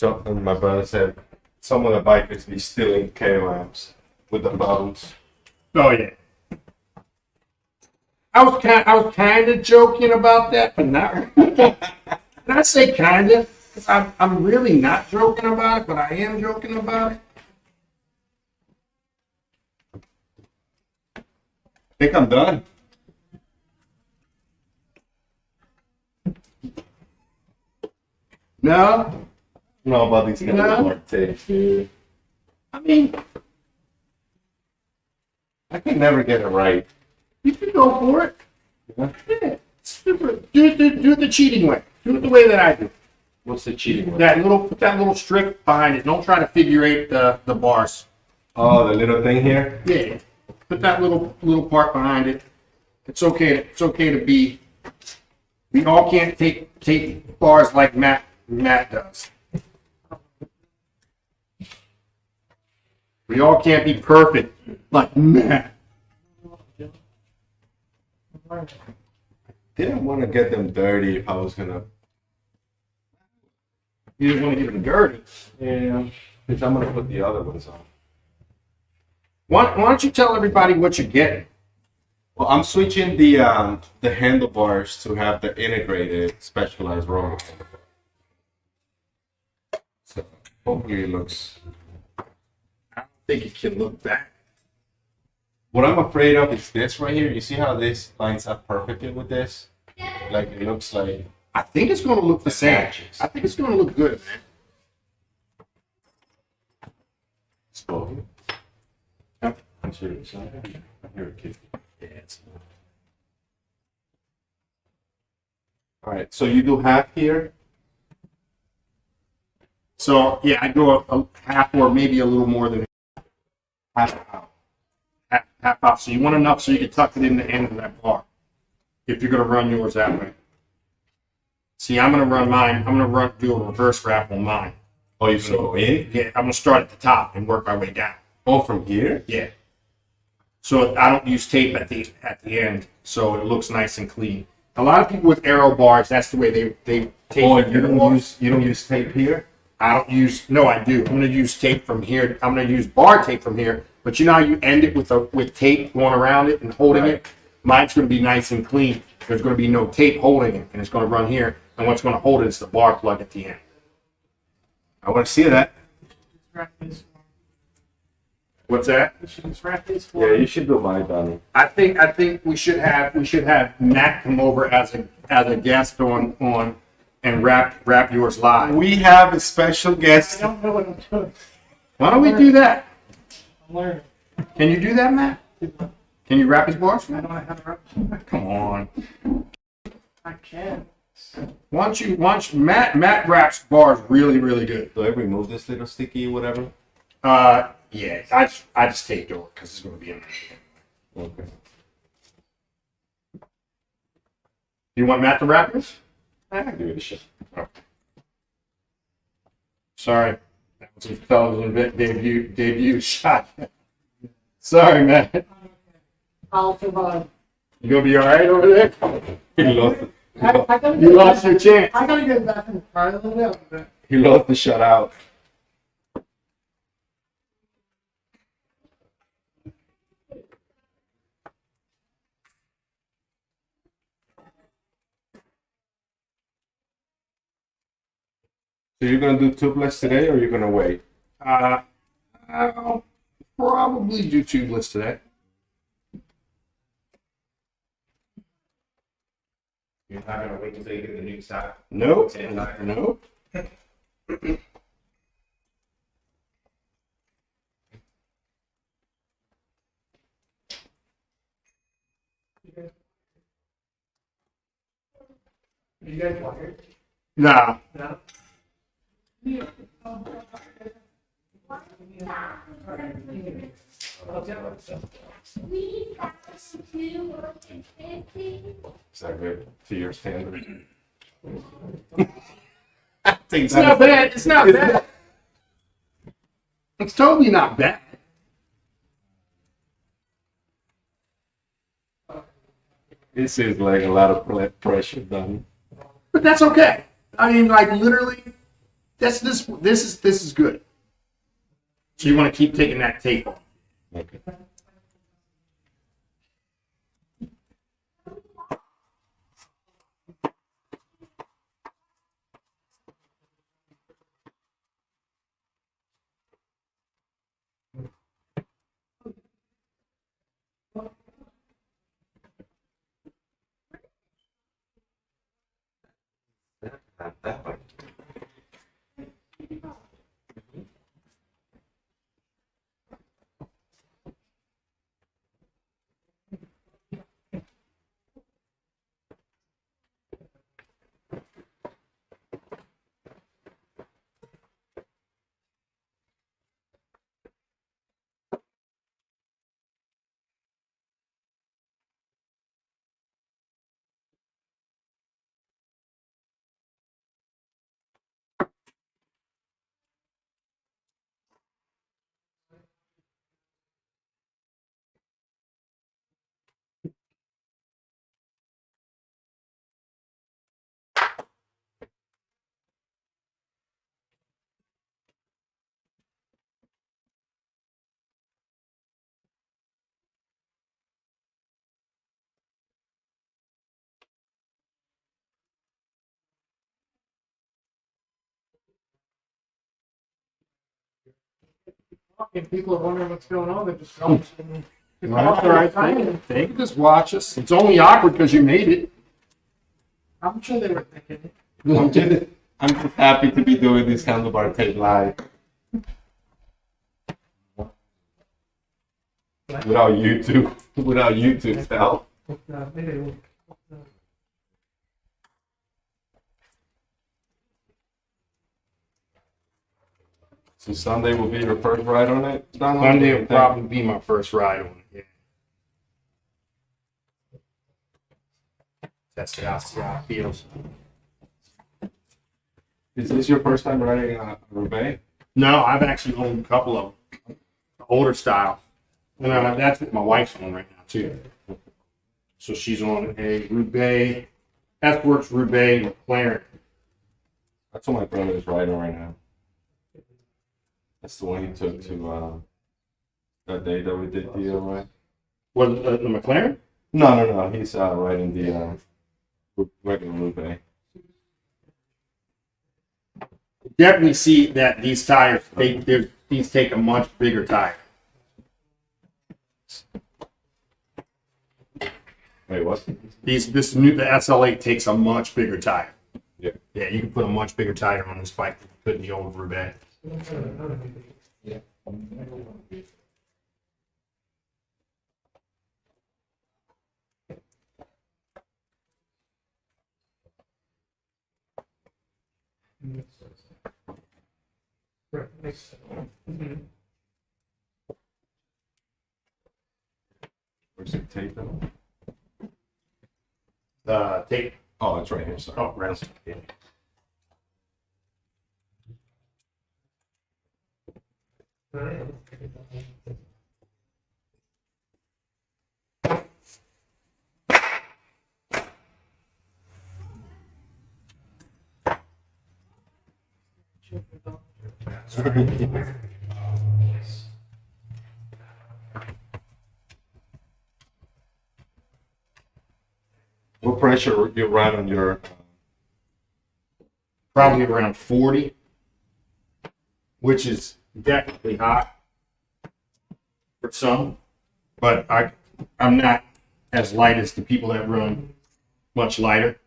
So and my brother said some of the bikers be stealing K lamps with the phones. Oh yeah. I was kind, I was kind of joking about that, but not. and I say kind of, because I'm, I'm really not joking about it, but I am joking about it. I think I'm done. No, No, about these kind No. of more tape. I mean I can never get it right. you can go for it. Yeah. Yeah, super. Do, do, do it the cheating way. Do it the way that I do. What's the cheating way? That little, put that little strip behind it. Don't try to figure eight the, the bars. Oh, the little thing here. Yeah, put that little little part behind it. It's okay. It's okay to be. We all can't take take bars like Matt Matt does. We all can't be perfect like Matt. Didn't want to get them dirty if I was gonna. You just want to get them dirty. Yeah. Because I'm gonna put the other ones on. Why, why don't you tell everybody what you're getting? Well, I'm switching the um the handlebars to have the integrated specialized Roval. So hopefully it looks. Think it can look bad. What I'm afraid of is this right here. You see how this lines up perfectly with this? Like it looks like. I think it's going to look the same. I think it's going to look good, man. Broken. Yep. I'm serious. I hear a kid. Yeah, it's All right. So you do half here. So yeah, I go a, a half or maybe a little more than Half out. half, half out. So you want enough so you can tuck it in the end of that bar. If you're gonna run yours that way. See, I'm gonna run mine. I'm gonna run do a reverse wrap on mine. Oh, you're gonna go in? Yeah, I'm gonna start at the top and work my way down. Oh, from here? Yeah. So I don't use tape at the at the end, so it looks nice and clean. A lot of people with aero bars, that's the way they they tape Oh, you don't bars. use you don't use tape here? I don't use. No, I do. I'm going to use tape from here. I'm going to use bar tape from here. But you know how you end it with a with tape going around it and holding it. Mine's going to be nice and clean. There's going to be no tape holding it, and it's going to run here. And what's going to hold it is the bar plug at the end. I want to see that. What's that? You should just wrap this for Yeah, you should do mine, Donnie. I think I think we should have we should have Matt come over as a as a guest on on and wrap wrap yours live. We have a special I guest. don't know what I'm doing. Why don't we do that? I'm learning. Can you do that, Matt? Can you wrap his bars? I don't know how to wrap. Come on. I can. Why don't you, why don't Matt, Matt wraps bars really, really good. Do I remove this little sticky whatever? Uh, yeah, I just, I just taped over because it's going to be in there. Okay. You want Matt to wrap this? I can give it a shot. Sorry. That was his television vi- debut, debut shot. Sorry, Matt. I'll survive. You to be all right over there? He lost. I, I You lost your chance. I gotta get back in the car a little bit. He lost the shutout. So you're gonna do tubeless today, or you're gonna wait? Uh, I'll probably do tubeless today. You're not gonna wait until you get the new stock. Nope. Yeah. Nope. You guys wired? Nah. No? I'll tell you so. We got two and fifty. Is that good to your standard? It's not bad. It's not bad. It's totally not bad. This is like a lot of pressure done. But that's okay. I mean, like literally, that's this. This is this is good. So you want to keep taking that tape off. Okay. That one. If people are wondering what's going on, they're just hmm. going. That's all right. They can just watch us. It's only awkward because you made it. I'm sure they were thinking. I'm just, I'm just happy to be doing this handlebar tape live. Without YouTube, without YouTube's help. So Sunday will be your first ride on it? Sunday, Monday will probably be my first ride on it. Yeah. Test it out, see how it feels. Is this your first time riding a Roubaix? No, I've actually owned a couple of them. The older style. And uh, that's what my wife's on right now, too. So she's on a Roubaix, S-Works Roubaix McLaren. That's what my brother is riding right now. That's the one he took to uh, that day that we did the uh, ride. What, uh, the McLaren? No, no, no. He's uh, riding the uh, regular Roubaix. Definitely see that these tires, they, these take a much bigger tire. Wait, what? These, this new, the SL8 takes a much bigger tire. Yeah. Yeah, you can put a much bigger tire on this bike than you could in the old Roubaix. Right, makes sense. Mhm. Where's the tape? at? The tape, Oh, it's right here. Sorry. oh, rounds. Yeah. What pressure you run on your? Probably around 40. which is definitely hot for some, but I I'm not as light as the people that run much lighter.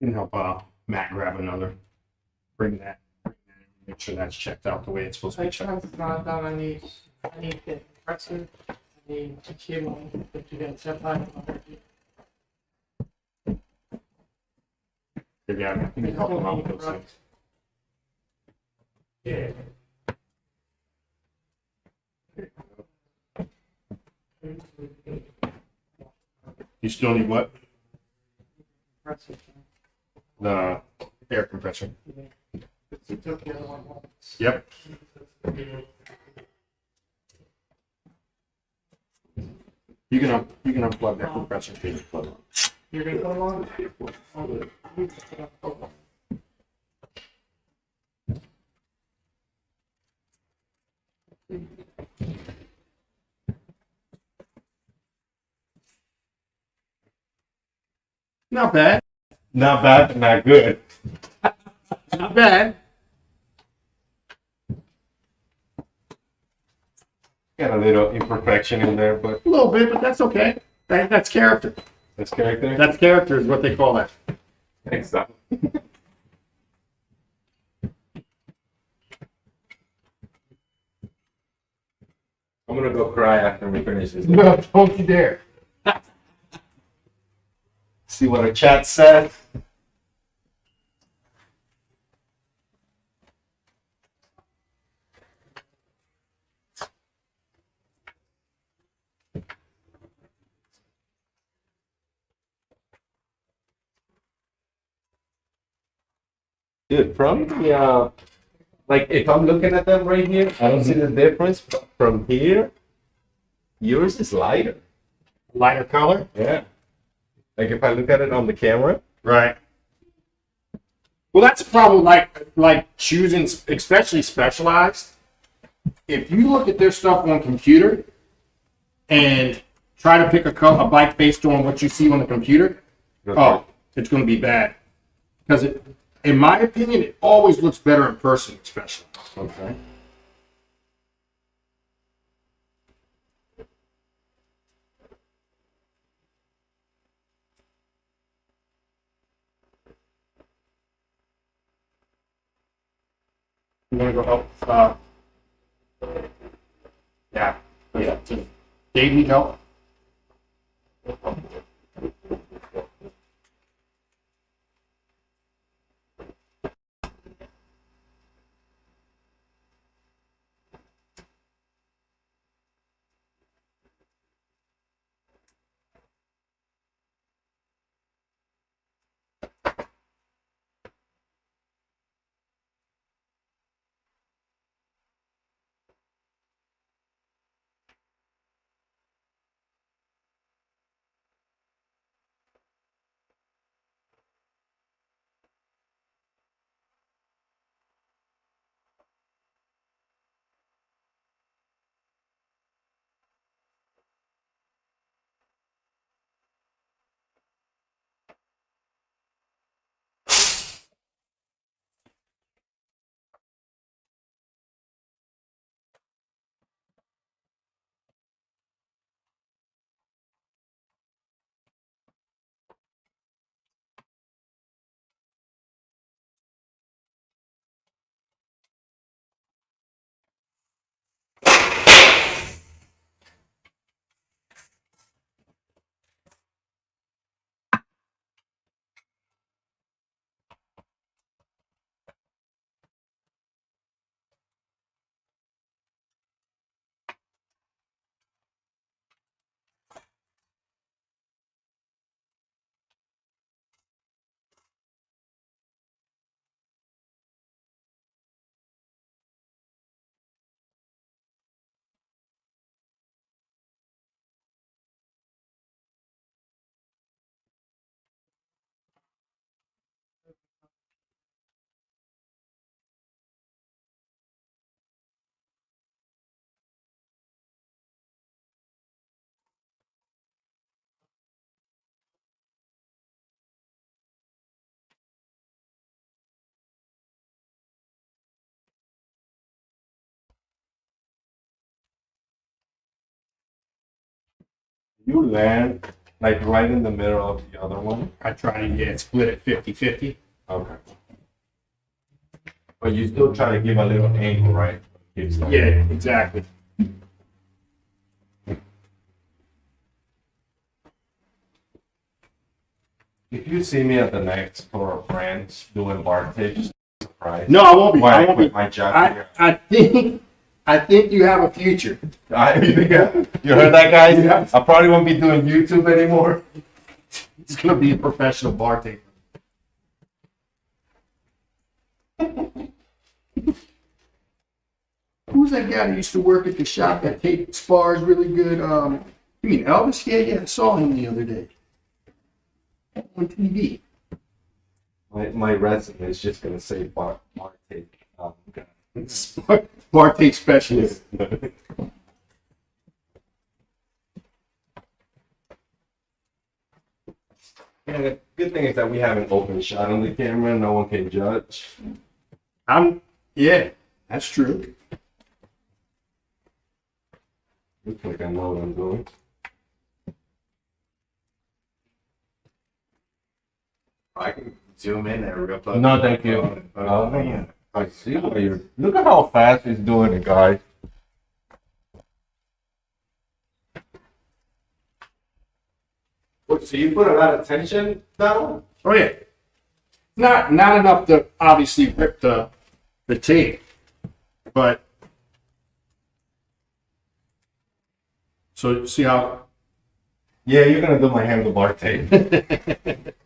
You can help uh, Matt grab another. Bring that. Bring that in, make sure that's checked out the way it's supposed to be checked. it's not done, I need, I need the compressor, I need a cable, got set by. Yeah, you can help them out with those things. Yeah. You still need what? Compressor. The air compressor. You took the other one once. Yep. You can un- you can unplug that compressor. too. You're gonna put them on? Okay. You just put up- oh. Not bad. Not bad, not good. Not bad. Got a little imperfection in there, but A little bit, but that's okay. That, that's character. that's character. That's character is what they call that. Exactly. I'm gonna go cry after we finish this. No, don't you dare. See what our chat said. Dude, from the uh, like if I'm looking at them right here, I don't see the difference. From here, yours is lighter. Lighter color. Yeah. Like if I look at it on the camera. Right. Well, that's a problem. Like like choosing, especially specialized. If you look at their stuff on computer and try to pick a, co- a bike based on what you see on the computer, oh, it's going to be bad. Because it, in my opinion, it always looks better in person, especially. Okay. Want to go help? Uh, yeah. Yeah. Dave need help? You land like right in the middle of the other one. I try to yeah, split it 50 50. Okay. But you still try to give a little angle, right? Yeah, exactly. If you see me at the next tour of France doing bar tape, just surprised. No, I won't be. I won't be. my I, jacket? I think I think you have a future. I, you heard that, guys? Yeah. I probably won't be doing YouTube anymore. It's gonna be a professional bartender. Who's that guy that used to work at the shop that taped spars really good? Um, you mean Elvis? Yeah, yeah. I saw him the other day on TV. My, my resume is just gonna say bar, bar tape. Um, Bar, bar tape specialist. Yeah, the good thing is that we have an open shot on the camera. No one can judge. I'm. Yeah, that's true. Looks like I know what I'm doing. I can zoom in there real close. No, thank you. Oh, Oh, man. I see what you're. Look at how fast he's doing it, guys. What, so you put a lot of tension down? Oh yeah. Not not enough to obviously rip the the tape, but so see how Yeah, you're gonna do my handlebar tape.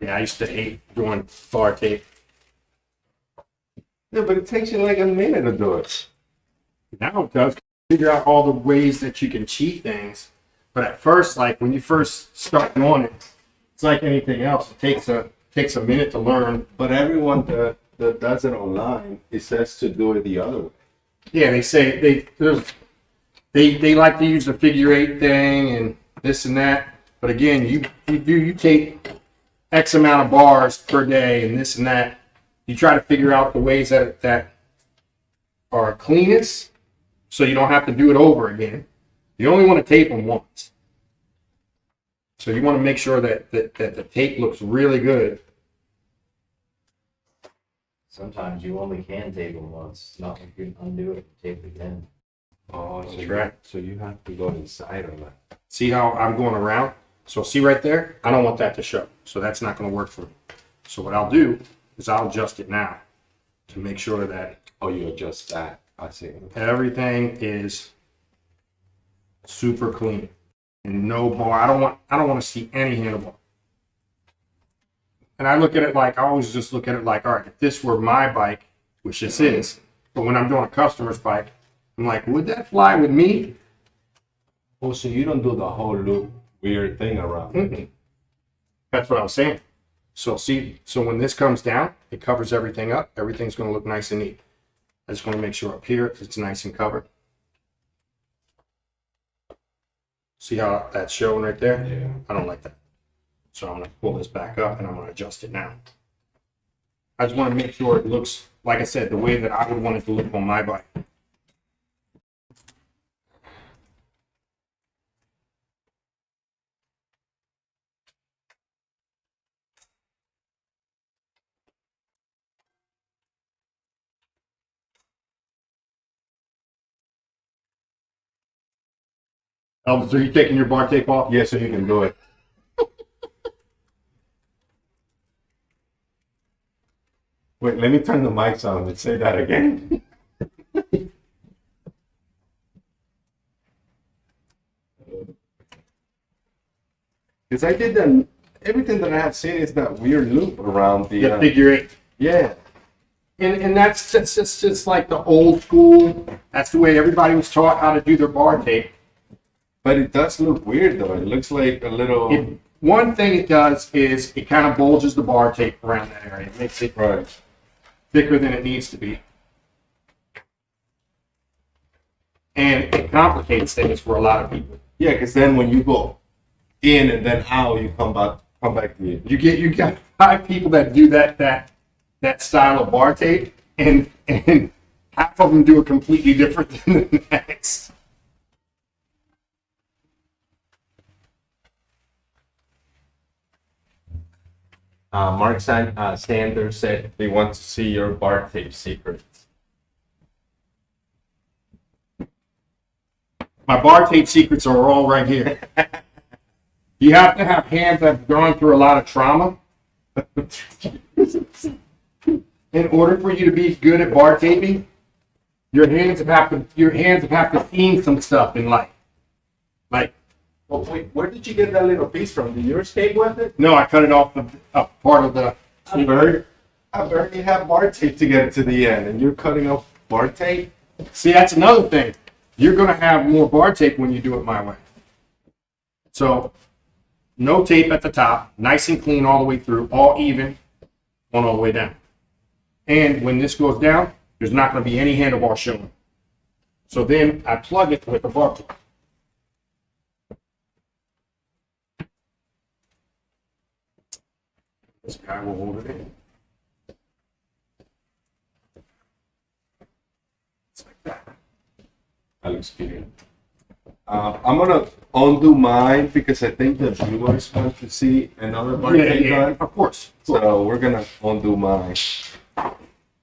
yeah I used to hate doing bar tape. yeah, but it takes you like a minute to do it. Now it does figure out all the ways that you can cheat things, but at first, like when you first start doing it, it's like anything else. It takes a takes a minute to learn. But everyone that, that does it online, it says to do it the other way. Yeah, they say they there's they they like to use the figure eight thing and this and that. But again, you you do you take X amount of bars per day and this and that. You try to figure out the ways that that are cleanest, so you don't have to do it over again. You only want to tape them once. So you want to make sure that, that, that the tape looks really good. Sometimes you only can tape them once, not like you can undo it and tape it again. Oh, so you- So you have to go inside of that. See how I'm going around? So see right there? I don't want that to show. So that's not going to work for me. So what I'll do is I'll adjust it now to make sure that Oh, you adjust that. I see. everything is super clean and no bar. I don't want I don't want to see any handlebar. And I look at it like I always just look at it like, all right, if this were my bike, which this is, but when I'm doing a customer's bike, I'm like, would that fly with me? Oh, so you don't do the whole loop weird thing around. Mm-mm. That's what I'm saying. So see, so when this comes down, it covers everything up. Everything's going to look nice and neat. I just want to make sure up here it's nice and covered. See how that's showing right there? Yeah. I don't like that. So I'm going to pull this back up and I'm going to adjust it now. I just want to make sure it looks, like I said, the way that I would want it to look on my bike. Elvis, are you taking your bar tape off? Yeah, so you can do it. Wait, let me turn the mics on and say that again. Because I did that. Everything that I have seen is that weird loop around the. The uh, figure eight. yeah. And, and that's that's just, just like the old school. That's the way everybody was taught how to do their bar tape. But it does look weird though. It looks like a little. It, one thing it does is it kind of bulges the bar tape around that area. It makes it right. thicker than it needs to be. And it complicates things for a lot of people. Yeah, because then when you go in and then out, you come back Come back to you. You get you got five people that do that that that style of bar tape, and and half of them do it completely different than the next. Uh, Mark San- uh, Sanders said they want to see your bar tape secrets. My bar tape secrets are all right here. you have to have hands that have gone through a lot of trauma in order for you to be good at bar taping. Your hands have have to your hands have have to seen some stuff in life. Like Well, wait, where did you get that little piece from? Did you escape with it? no, I cut it off the a part of the I barely, I barely have bar tape to get it to the end, and you're cutting off bar tape? See, that's another thing. You're going to have more bar tape when you do it my way. So, no tape at the top, nice and clean all the way through, all even, on all the way down. And when this goes down, there's not going to be any handlebar showing. So then I plug it with the bar plug. This guy will hold it in. It's like that. That looks good. Uh, I'm gonna undo mine because I think the viewers want to see another bar Yeah, yeah, gun. of course. So we're gonna undo mine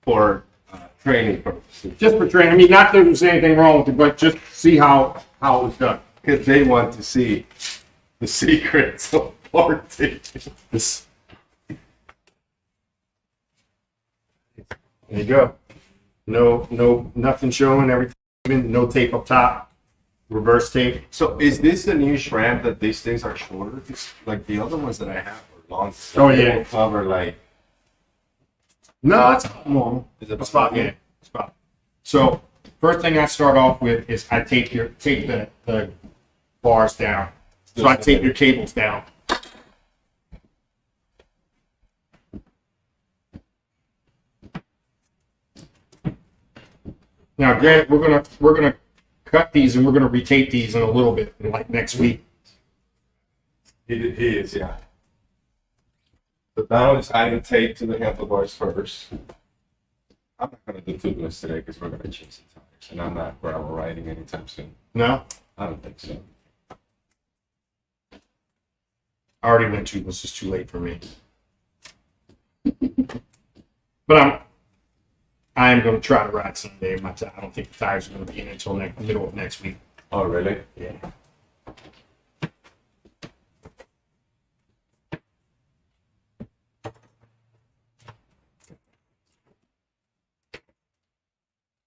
for uh, training purposes. just for training. I mean, not that there's anything wrong with it, but just see how how it was done. Because they want to see the secrets of bar tape. This. There you go. No, no, nothing showing. Everything. even, No tape up top. Reverse tape. So is this the new shrimp that these things are shorter? 'Cause, like the other ones that I have are long. Oh, They yeah. cover like. No, it's normal. Is it It's about yeah. It's about. So first thing I start off with is I tape your tape the, the bars down. So I tape your cables down. Now, granted, we're gonna we're gonna cut these and we're gonna retape these in a little bit, like next week. It, it is, yeah. The down is adding tape to the handlebars first. I'm not gonna do tubeless today because we're gonna change the tires, and I'm not gravel riding anytime soon. No, I don't think so. I already went to. This is too late for me. but I'm I am going to try to ride Sunday. My t- I don't think the tires are going to be in until next middle of next week. Oh, really? Yeah.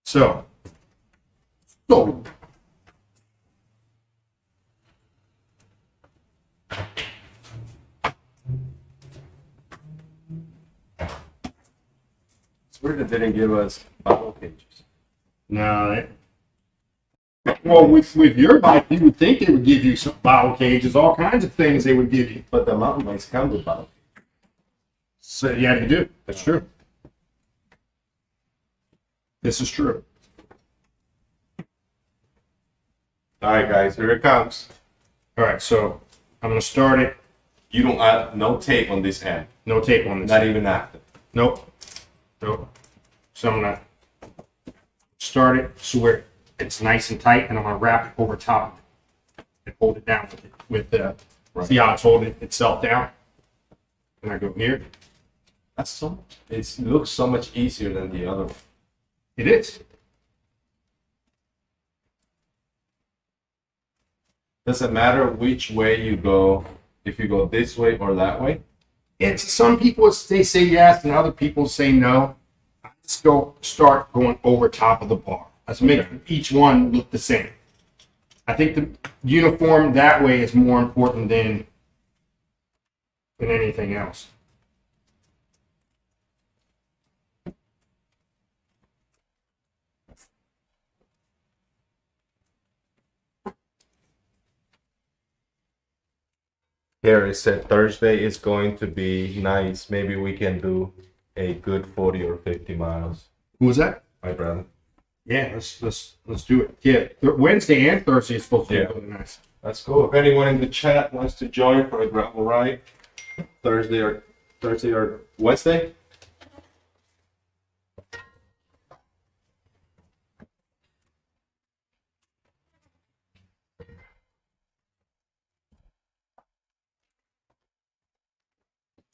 So, so It's weird they didn't give us bottle cages. No. That, well, with with your bike, you would think they would give you some bottle cages, all kinds of things they would give you. But the mountain bikes come with bottle So yeah, they do. That's true. This is true. All right, guys, here it comes. All right, so I'm gonna start it. You don't have no tape on this end, No tape on this. not even after. Nope. Nope. So I'm gonna start it so where it's nice and tight, and I'm gonna wrap it over top and hold it down with it, with the Right. see how it's holding itself down. And I go here. That's so much. It looks so much easier than the other one. It is. Doesn't matter which way you go, if you go this way or that way. It's some people they say yes, and other people say no. I just go start going over top of the bar. Let's make each one look the same. I think the uniform that way is more important than than anything else. Gary said Thursday is going to be nice. Maybe we can do a good 40 or 50 miles, Who was that? my brother. Yeah, let's let's let's do it. Yeah, th- Wednesday and Thursday is supposed to Yeah. be really nice. That's cool. If anyone in the chat wants to join for a gravel ride, Thursday or Thursday or Wednesday.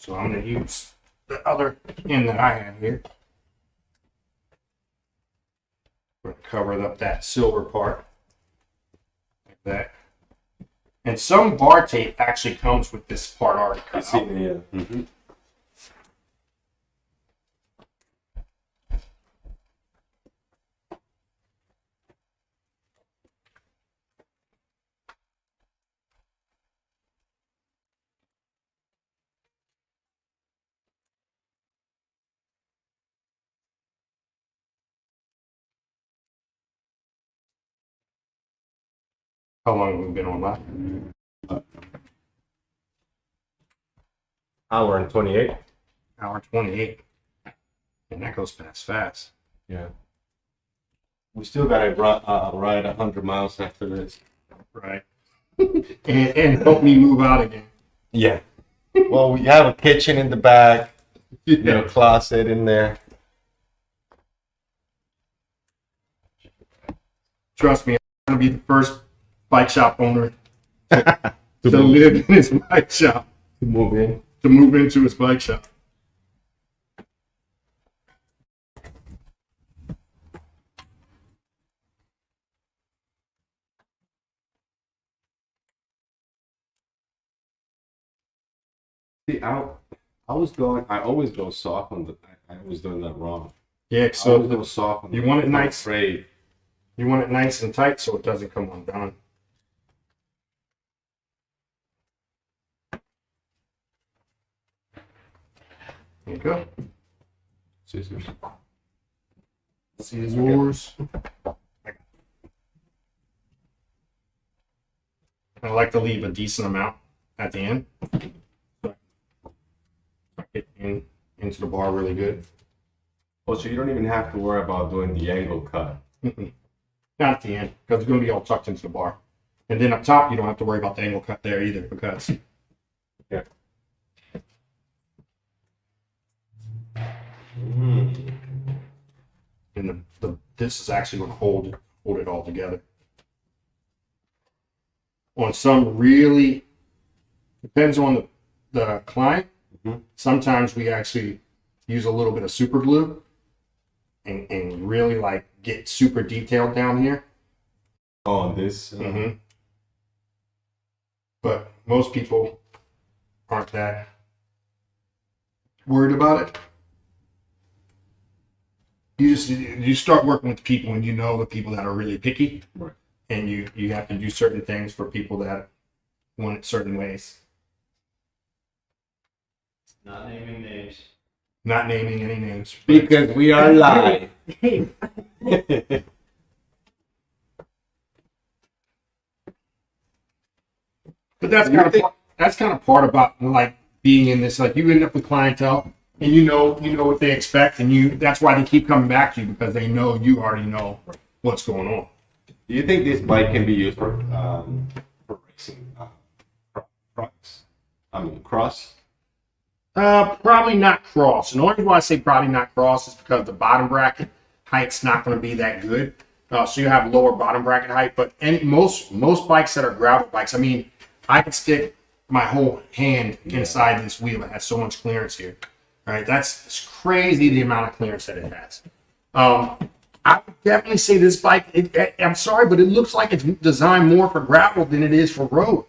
So I'm gonna use the other end that I have here. We're gonna cover up that silver part. Like that. And some bar tape actually comes with this part already cut out. Yeah. hmm How long have we been on that? Hour and twenty-eight. Hour twenty-eight. And that goes past fast. Yeah. We still got to uh, ride hundred miles after this. Right. and, and help me move out again. Yeah. well, we have a kitchen in the back. You know, closet in there. Trust me, I'm gonna be the first bike shop owner to live in his bike shop, To move in. to move into his bike shop. See, I, I was going. I always go soft on the. I, I was doing that wrong. Yeah, I always so go soft. On you want it nice? Afraid. you want it nice and tight so it doesn't come undone. There you go. Scissors. Scissors. I like to leave a decent amount at the end. Get in into the bar really good. Oh, so you don't even have to worry about doing the angle cut. Mm-mm. Not at the end, because it's going to be all tucked into the bar. And then up top, you don't have to worry about the angle cut there either, because and the, the this is actually going to hold hold it all together. On some really depends on the, the client. Mhm. Sometimes we actually use a little bit of super glue and, and really like get super detailed down here. Oh, this. Uh, Mm-hmm. But most people aren't that worried about it. You just you start working with people and you know the people that are really picky, Right. and you you have to do certain things for people that want it certain ways. Not naming names. Not naming any names. Because we are live. But that's kind of part, that's kind of part about like being in this. Like you end up with clientele, and you know you know what they expect, and you that's why they keep coming back to you because they know you already know what's going on. Do you think this bike can be used for um, for racing uh, cro- I mean, cross. Uh, probably not cross. And the only reason why I say probably not cross is because the bottom bracket height's not going to be that good. Uh, so you have lower bottom bracket height. But any most most bikes that are gravel bikes, I mean, I could stick my whole hand inside this wheel. It has so much clearance here. All right, that's crazy the amount of clearance that it has. Um, I would definitely say this bike. It, I'm sorry, but it looks like it's designed more for gravel than it is for road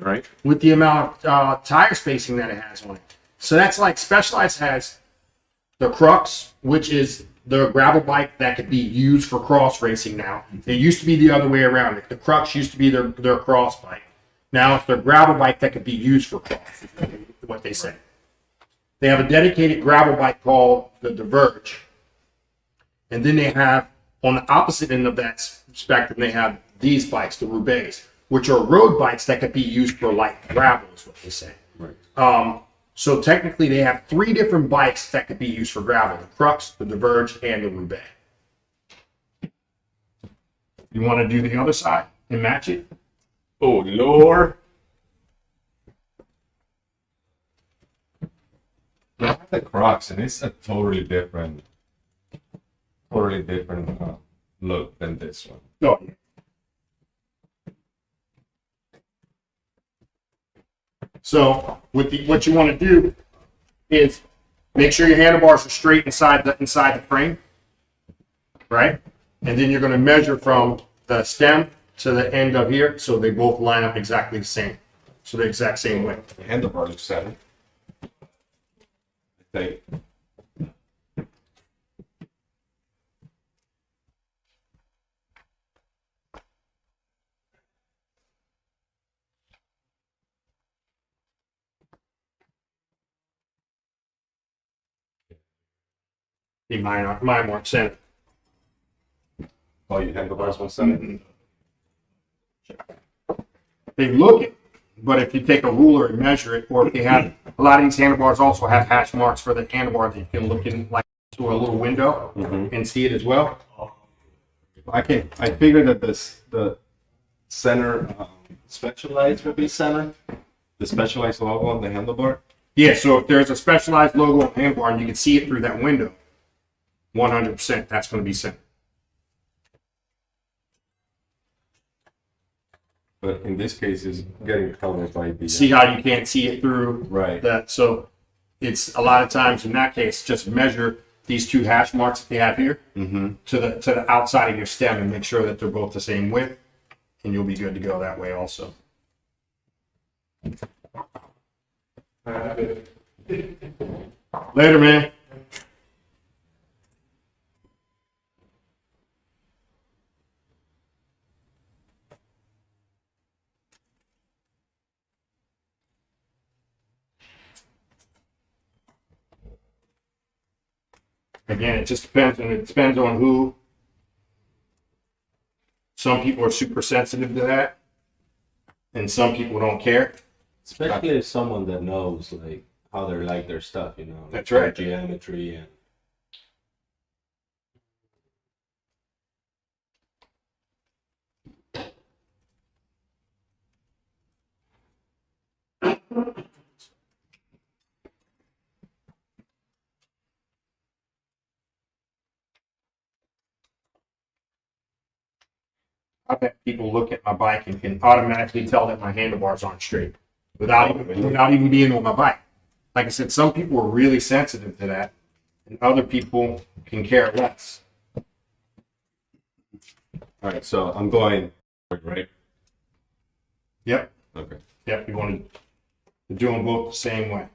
Right. with the amount of uh, tire spacing that it has on it. So that's like Specialized has the Crux, which is the gravel bike that could be used for cross racing now. It used to be the other way around. The Crux used to be their, their cross bike. Now it's their gravel bike that could be used for cross, is what they say. They have a dedicated gravel bike called the Diverge. And then they have, on the opposite end of that spectrum, they have these bikes, the Roubaix, which are road bikes that could be used for light gravel, is what they say. Right. Um, so technically, they have three different bikes that could be used for gravel: the Crux, the Diverge, and the Roubaix. You want to do the other side and match it? Oh Lord. I have the Crux, and it's a totally different, totally different uh, look than this one. No. So with the, what you want to do is make sure your handlebars are straight inside the inside the frame, right? And then you're going to measure from the stem to the end of here, so they both line up exactly the same, so the exact same width. The handlebar looks seven. I think. See, mine mine weren't centered. Oh, your handlebars one seven. Mm-hmm. They look but if you take a ruler and measure it, or if you have a lot of these handlebars also have hash marks for the handlebar that you can look in like through a little window and see it as well. I can. I figured that this the center um, specialized would be center. The specialized logo on the handlebar. Yeah, so if there's a specialized logo on the handlebar and you can see it through that window, 100% that's going to be center. But in this case, is getting colored by the. See how you can't see it through Right. that? So it's a lot of times in that case, just measure these two hash marks that they have here Mm-hmm. to the to the outside of your stem and make sure that they're both the same width, and you'll be good to go that way also. Later, man. Again, it just depends, and it depends on who. Some people are super sensitive to that, and some people don't care. Especially if someone that knows like how they like their stuff, you know. That's their right. Geometry and I've had people look at my bike and can automatically tell that my handlebars aren't straight without even without even being on my bike. Like I said, some people are really sensitive to that, and other people can care less. All right. So I'm going right. Yep, Okay. yep. You want to do them both the same way.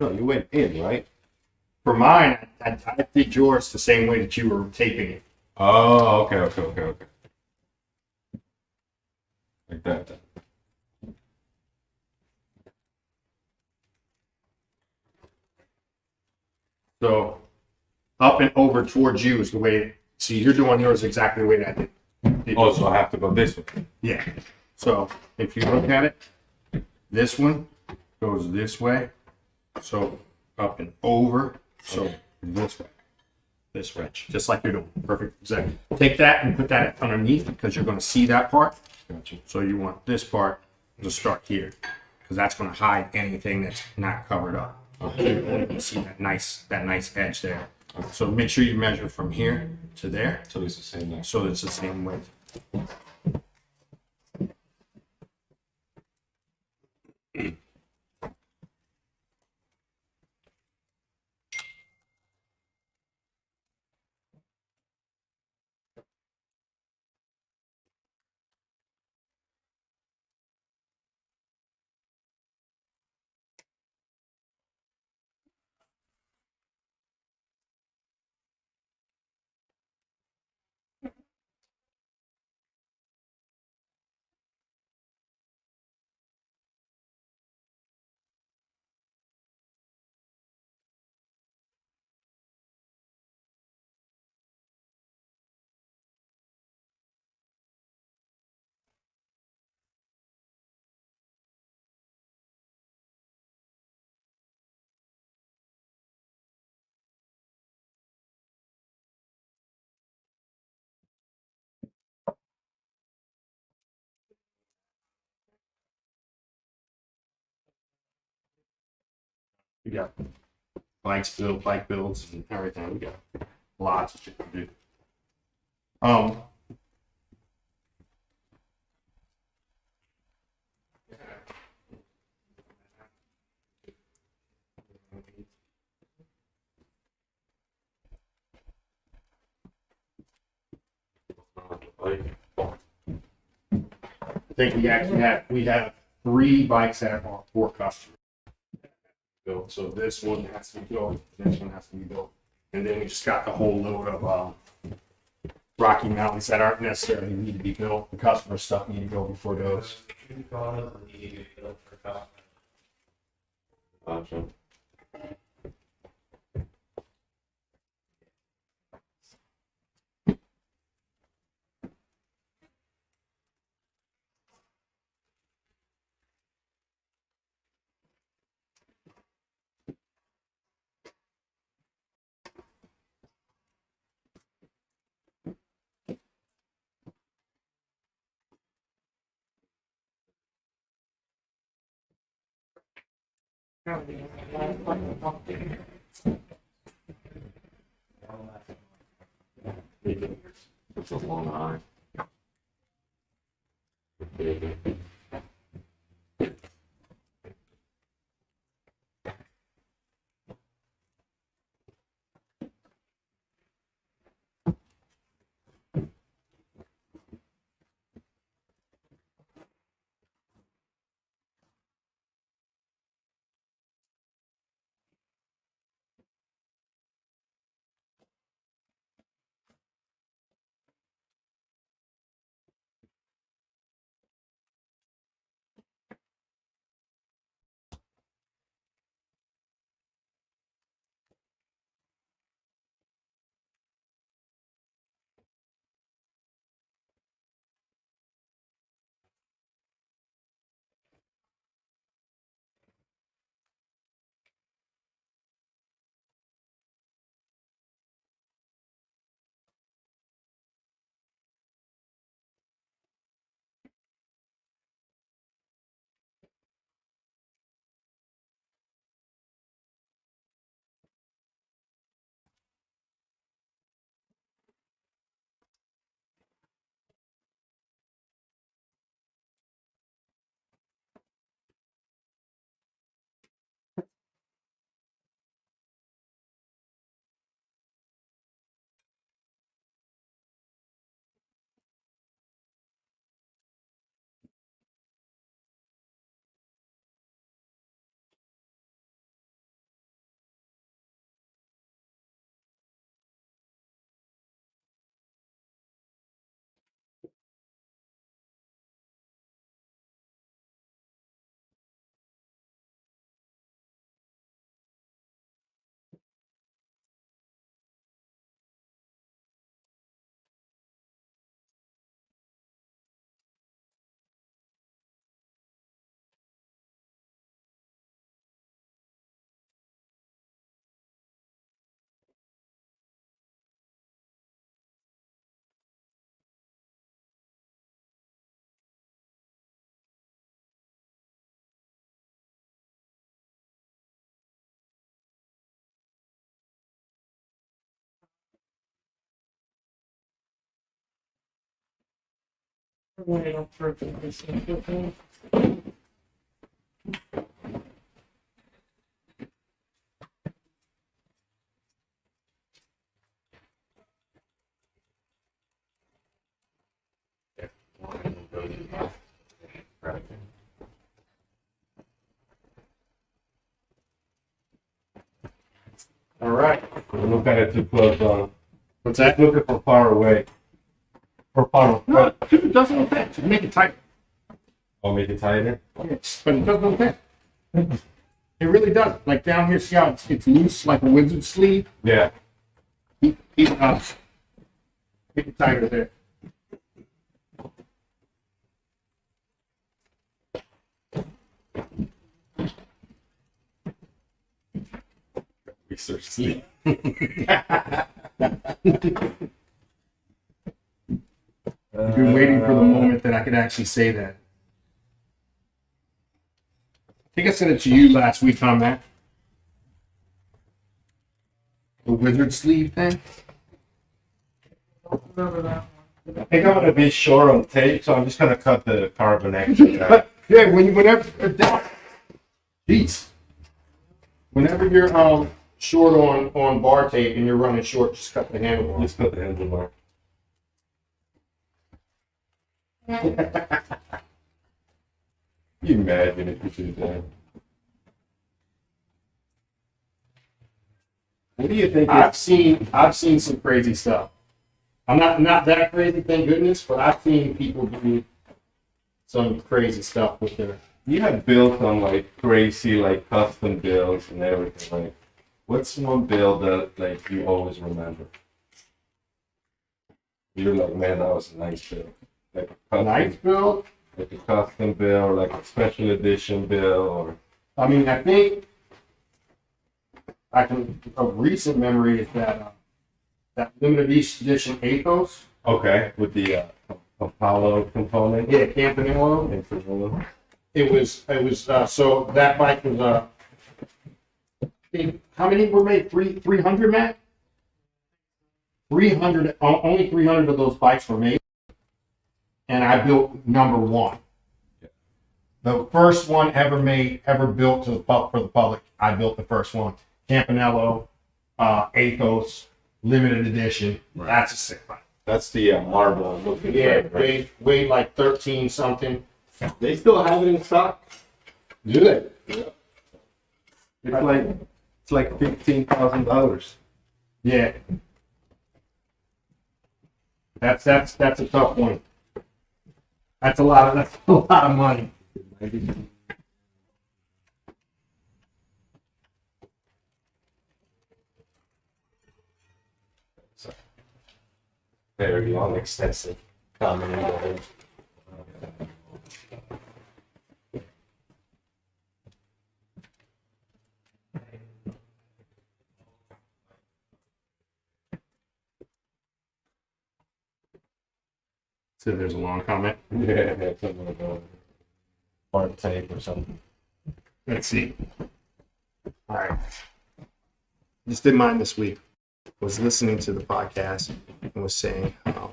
No, you went in, right? For mine, I, I did yours the same way that you were taping it. Oh, okay, okay, okay, okay. Like that. So up and over towards you is the way. See, you're doing yours exactly the way that I did. Oh, so I have to go this way. Yeah. So if you look at it, this one goes this way. So up and over. So this way. This wrench, just like you're doing. Perfect. Exactly. Take that and put that underneath because you're going to see that part. Gotcha. So you want this part to start here because that's going to hide anything that's not covered up. Okay. You see that nice that nice edge there. Okay. So make sure you measure from here to there. So it's the same length. So it's the same width. We got bikes built, bike builds, and everything. We got lots of shit to do. Um. I think we actually have we have three bikes that are for customers. Built. So this one has to be built, this one has to be built, and then we just got the whole load of um, Rocky Mountains that aren't necessarily need to be built. The customer stuff need to go before those. Gotcha. It's a long eye. All right. Don't look at it too close on. What's that? Look at from far away. Or far No, it doesn't look bad. Just make it tighter. I'll oh, make it tighter. It's, but it doesn't look bad. It really does. Like down here, see how it's, it's loose like a wizard sleeve? Yeah. Keep, keep it up. Keep it tighter there. Research sleep. I've been waiting for the moment that I could actually say that. I think I said it to you last week, huh, Matt? the wizard sleeve thing. I think I'm gonna be short on tape, so I'm just gonna cut the carbon extra. out. Yeah, when you whenever that, jeez, whenever you're um short on on bar tape and you're running short, just cut the handle off. Just cut the handlebar. Can you imagine if you did that? What do you think? I've seen I've seen some crazy stuff. I'm not not that crazy, thank goodness, but I've seen people do some crazy stuff with their. You have built on like crazy, like custom builds and everything. Like, what's one build that like you always remember? You're like, man, that was a nice build. Like a custom, Nice build. like a custom build, like a special edition build, or I mean, I think I can a recent memory is that uh, that limited edition Athos. okay, with the uh, Apollo component. Yeah, Campagnolo. For- It was it was uh, so that bike was uh how many were made? Three three hundred, Matt. Three hundred. Only three hundred of those bikes were made, and I built number one. The first one ever made, ever built to the pub for the public. I built the first one. Campagnolo, uh, Athos, limited edition. That's a sick bike. That's the uh, marble looking. Yeah, bike, right? weighed, weighed like thirteen something. They still have it in stock. Do they? It's like it's like fifteen thousand dollars. Yeah. That's that's that's a tough one. That's a lot of that's a lot of money. Very long, extensive comment. Uh, So there's a long comment. Yeah, something like that. Uh, hard tape or something. Let's see. All right. Just did mine this week. Was listening to the podcast and was saying how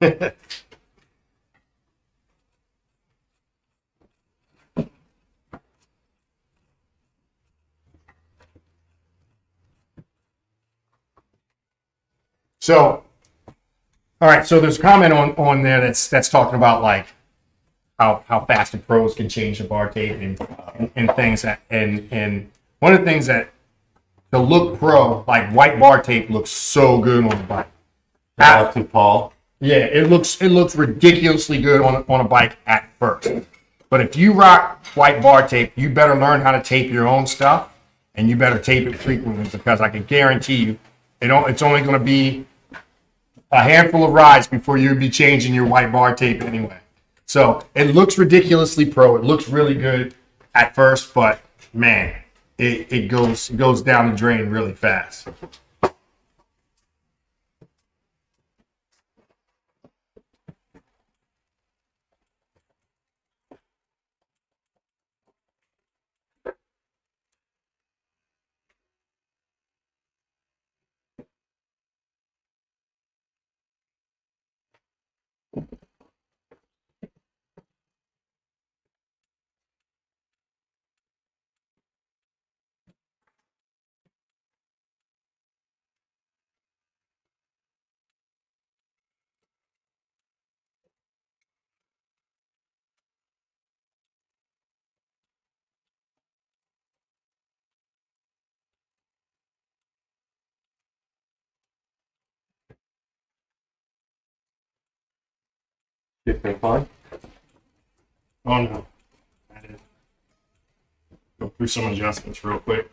So, all right. So there's a comment on on there that's that's talking about like how how fast the pros can change the bar tape and and, and things that and and one of the things that the look pro like white bar tape looks so good on the bike. Shout out to Paul. Yeah, it looks it looks ridiculously good on a, on a bike at first. But if you rock white bar tape, you better learn how to tape your own stuff, and you better tape it frequently because I can guarantee you, it it's only going to be a handful of rides before you'd be changing your white bar tape anyway. So it looks ridiculously pro. It looks really good at first, but man, it, it goes it goes down the drain really fast. Oh no. I did. Go through some adjustments real quick.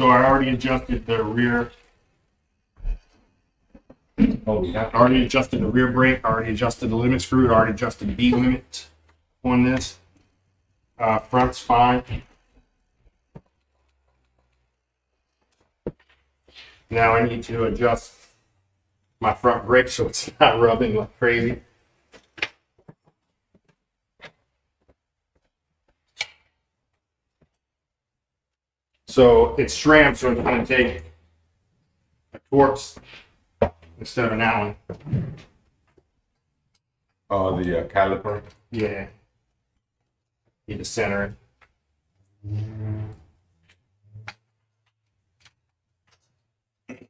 So I already adjusted the rear. Oh, yeah. Already adjusted the rear brake. Already adjusted the limit screw. Already adjusted the B limit on this. Uh, front's fine. Now I need to adjust my front brake so it's not rubbing like crazy. So it's SRAM, so it's going to take a Torx instead of an Allen. Oh, the uh, caliper. Yeah. Need to center it.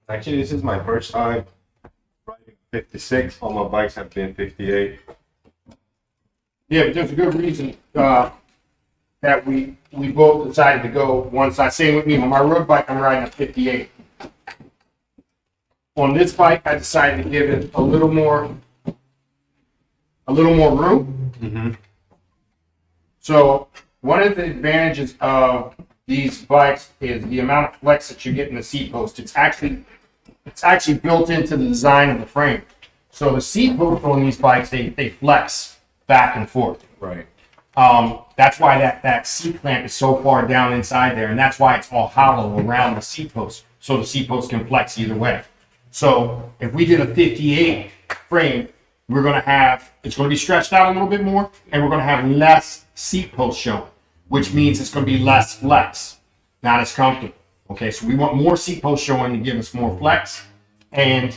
Actually, this is my first time riding 56. All my bikes have been 58. Yeah, but there's a good reason uh, that we we both decided to go one side. Same with me. On my road bike, I'm riding a 58. On this bike, I decided to give it a little more a little more room. Mm-hmm. So one of the advantages of these bikes is the amount of flex that you get in the seat post. It's actually it's actually built into the design of the frame. So the seat post on these bikes they, they flex back and forth. Right. Um, that's why that, that seat clamp is so far down inside there, and that's why it's all hollow around the seat post, so the seat post can flex either way. So if we did a 58 frame, we're gonna have it's gonna be stretched out a little bit more, and we're gonna have less seat post showing, which means it's gonna be less flex, not as comfortable. Okay, so we want more seat post showing to give us more flex, and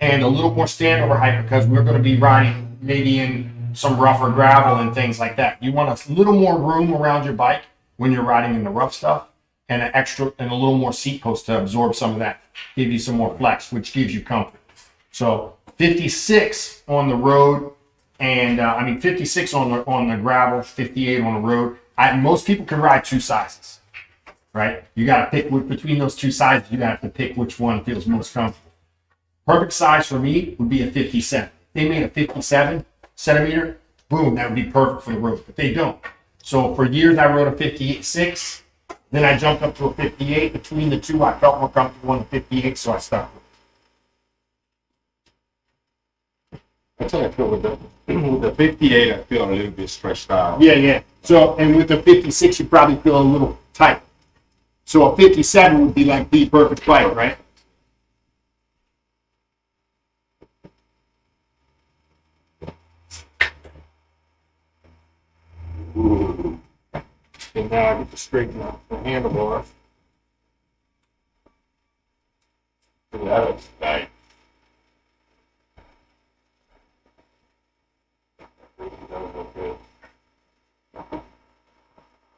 and a little more standover height because we're going to be riding maybe in some rougher gravel and things like that. You want a little more room around your bike when you're riding in the rough stuff, and an extra and a little more seat post to absorb some of that, give you some more flex, which gives you comfort. So 56 on the road, and uh, I mean 56 on the on the gravel, 58 on the road. I, most people can ride two sizes, right? You got to pick which- between those two sizes. You got to pick which one feels most comfortable. Perfect size for me would be a 57. If they made a 57 centimeter, boom, that would be perfect for the road. But they don't. So for years I rode a 56. Then I jumped up to a 58. Between the two, I felt more comfortable on the 58, so I with That's how I feel with the, with the 58. I feel a little bit stretched out. Yeah, yeah. So, and with the 56, you probably feel a little tight. So a 57 would be like the perfect bike, right? And now I get to straighten out the handlebars. That looks nice.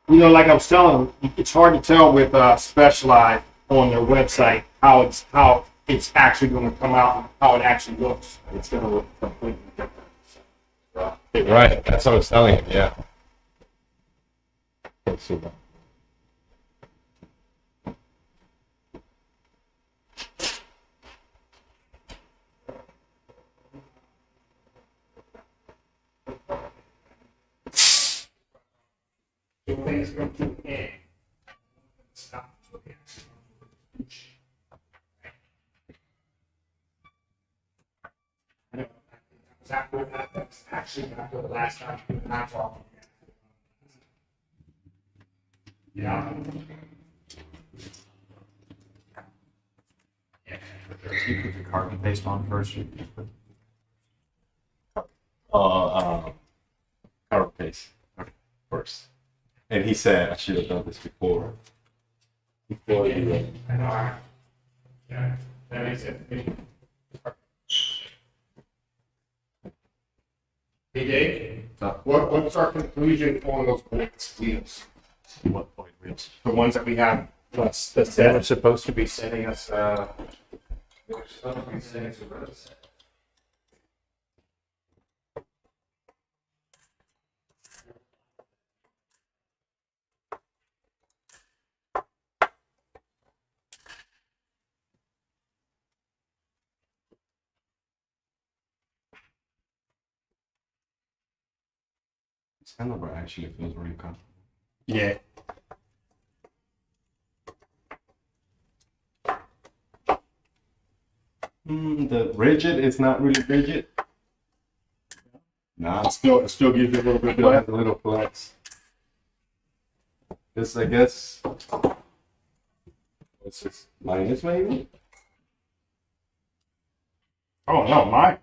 You know, like I was telling, you, it's hard to tell with uh, Specialized on their website how it's how it's actually going to come out and how it actually looks. It's going to look completely different. Right. That's what I was telling him. Yeah. So things go to A. Stop. Know, that's that, that's actually after the last time we were not talking. Yeah. You put the carbon paste on first. you put- Uh, uh, carbon paste first. And he said I should have done this before. Before you. uh, I know, I- Yeah, that makes it. Hey Dave, what, what's our conclusion on those points wheels? What point wheels? The ones that we have, that's, that's That was supposed to be sending us, uh. supposed to be sending us a road set. This handlebar actually feels really comfortable. Yeah. Mm, the rigid, it's not really rigid. Nah, it still, it still gives you a little bit of a little flex. This, I guess, this, minus maybe? Oh no, mine,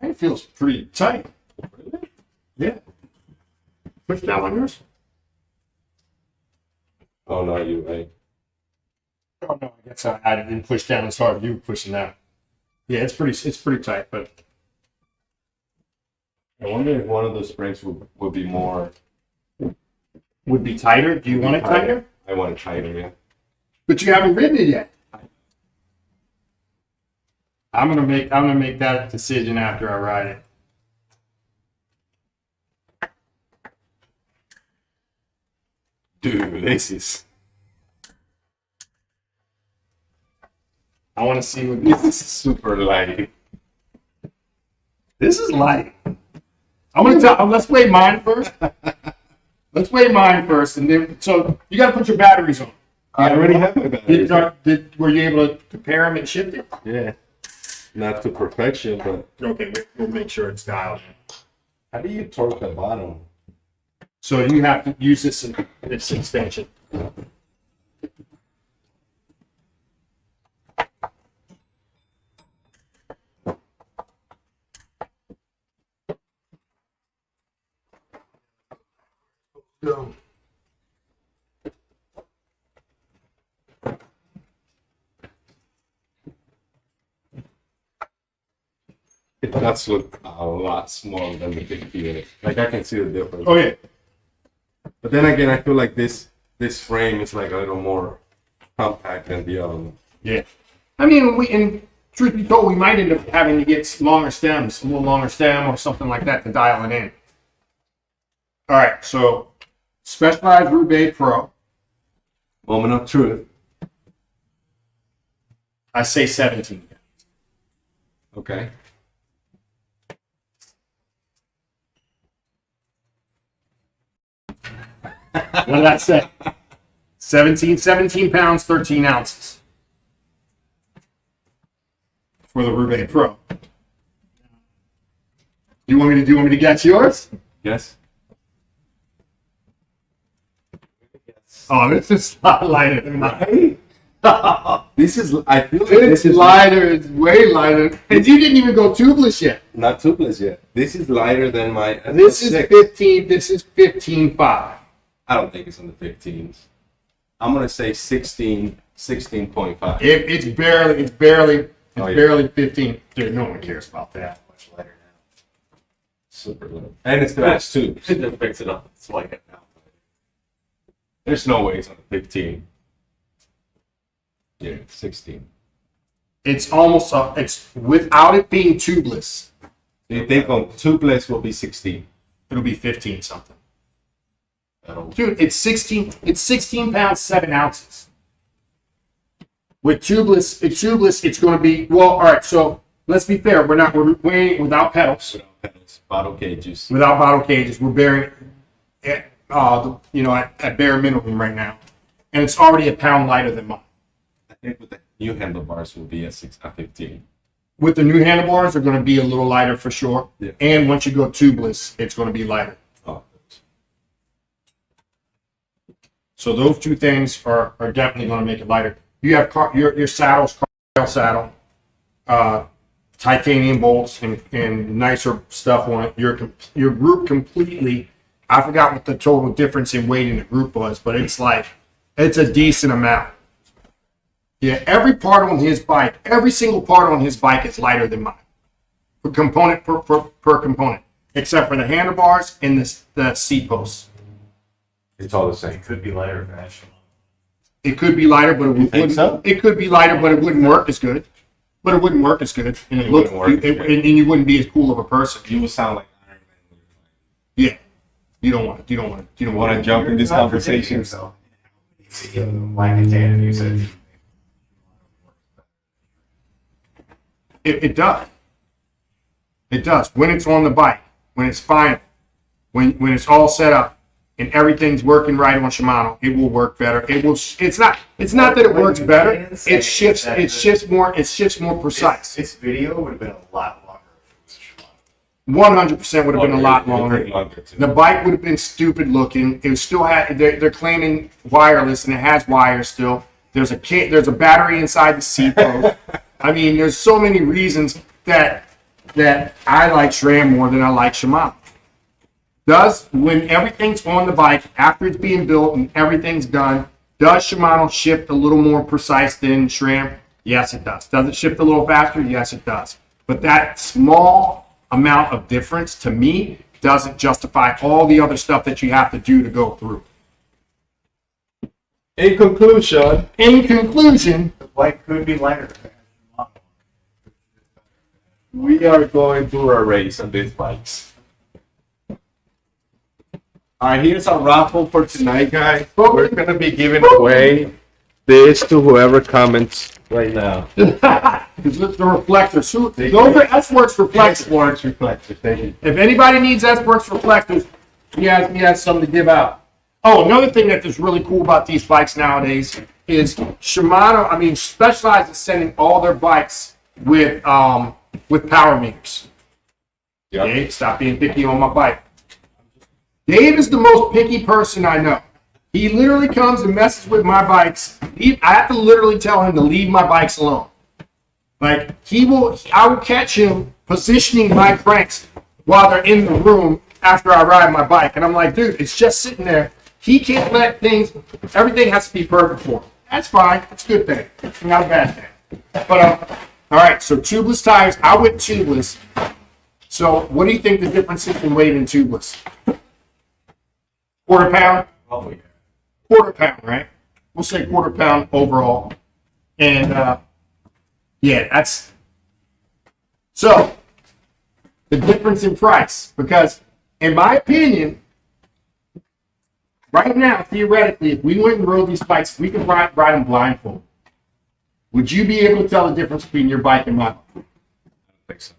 mine feels pretty tight. Really? Yeah. Push down on yours. Oh no, you right. Oh no, I guess I, I didn't push down as hard as you were pushing that. Yeah, it's pretty, it's pretty tight, but I wonder if one of the springs would, would be more. would be tighter. Do you want it tighter? I want it tighter, yeah. But you haven't ridden it yet. I'm gonna make, I'm gonna make that decision after I ride it. Dude, this is. I want to see what This is super light. This is light. I'm gonna tell. Let's weigh mine first. let's weigh mine first, and then so you got to put your batteries on. I already have my Did, batteries. uh, did were you able to compare them and shift it? Yeah. Not to perfection, but Okay, we- we'll make sure it's dialed how do you torque the bottom? So you have to use this in this extension. Go. It does look a lot smaller than the big unit. Like I can see the difference. Oh yeah. But then again, I feel like this this frame is like a little more compact than the other one. Yeah. I mean, we and truth be told, we might end up having to get longer stems, a little longer stem or something like that to dial it in. All right, so Specialized Roubaix Pro. Moment of truth. I say 17. Okay. What did I say? 17, 17 pounds, 13 ounces for the Roubaix Pro. You want me to do? You want me to guess yours? Yes. Oh, this is a lot lighter than mine. This is I feel like It's this is lighter. It's way lighter. And you didn't even go tubeless yet. not tubeless yet. This is lighter than my. Uh, this is six. 15. This is 15.5. I don't think it's in the 15s. I'm gonna say 16, 16.5. It, it's barely. It's barely. It's Oh, yeah. barely 15. Dude, no one cares about that. Much lighter now. Super little. And it's the fast too. It just picks it up. It's like it now. There's no way it's on the 15. Yeah, 16. It's almost. Uh, it's without it being tubeless. Do you think on tubeless will be 16? It'll be 15 something. Dude, it's 16. It's 16 pounds seven ounces. With tubeless, it's tubeless. It's going to be well. All right. So let's be fair. We're not. We're weighing without pedals. Without pedals, bottle cages. without bottle cages. We're bearing, at, uh, the, you know, at, at bare minimum right now, and it's already a pound lighter than mine. I think with the new handlebars will be at six at 15. With the new handlebars, they're going to be a little lighter for sure. Yeah. And once you go tubeless, it's going to be lighter. Oh, So those two things are, are definitely going to make it lighter. You have car, your your saddles, car saddle, uh, titanium bolts, and, and nicer stuff on it. Your your group completely. I forgot what the total difference in weight in the group was, but it's like it's a decent amount. Yeah, every part on his bike, every single part on his bike is lighter than mine. Per component per, per, per component, except for the handlebars and the, the seat posts. It's all the same. It could be lighter fashion. It could be lighter, but it think wouldn't. so? It could be lighter, but it wouldn't work as good. But it wouldn't work as good, and it, It looked, wouldn't work and, as and you wouldn't be as cool of a person. You would sound like Iron Man. Yeah, you don't want it. You don't want it. You don't Want want to jump in this You're not protecting conversation? yourself. You get Black and tan usage. It, it does. It does. When it's on the bike, when it's final, when when it's all set up, and everything's working right on Shimano, it will work better. It will. It's not. It's not that it works better. It shifts. It shifts more. It shifts more precise. This, this video would have been a lot longer. if it was Shimano. One hundred percent would have been a oh, lot longer. take longer too. The bike would have been stupid looking. It still had. They're, they're claiming wireless, and it has wires still. There's a there's a battery inside the seat post. I mean, there's so many reasons that that I like SRAM more than I like Shimano. Does when everything's on the bike after it's being built and everything's done, does Shimano shift a little more precise than SRAM? Yes, it does. Does it shift a little faster? Yes, it does. But that small amount of difference to me doesn't justify all the other stuff that you have to do to go through. In conclusion, In conclusion, The bike could be lighter. we are going through a race on these bikes. Alright, here's a raffle for tonight, guys. We're gonna be giving away this to whoever comments right now. it's the reflectors. So those are S-Works reflectors. Sports reflector, thank you. If anybody needs S-Works reflectors, he has, he has some to give out. Oh, another thing that is really cool about these bikes nowadays is Shimano, I mean, Specialized is sending all their bikes with, um, with power meters. Yep. Dave, stop being picky on my bike. Dave is the most picky person I know. He literally comes and messes with my bikes. I have to literally tell him to leave my bikes alone. Like he will, I will catch him positioning my cranks while they're in the room after I ride my bike, and I'm like, dude, it's just sitting there. He can't let things. Everything has to be perfect for him. That's fine. That's a good thing. It's not a bad thing. But um, all right. So tubeless tires. I went tubeless. So what do you think the difference is in weight in tubeless? Quarter pound Oh, yeah. quarter pound, right? We'll say quarter pound overall. And uh, yeah, that's so the difference in price. Because in my opinion, right now, theoretically, if we went and rode these bikes, we could ride, ride them blindfold. Would you be able to tell the difference between your bike and my bike? think so.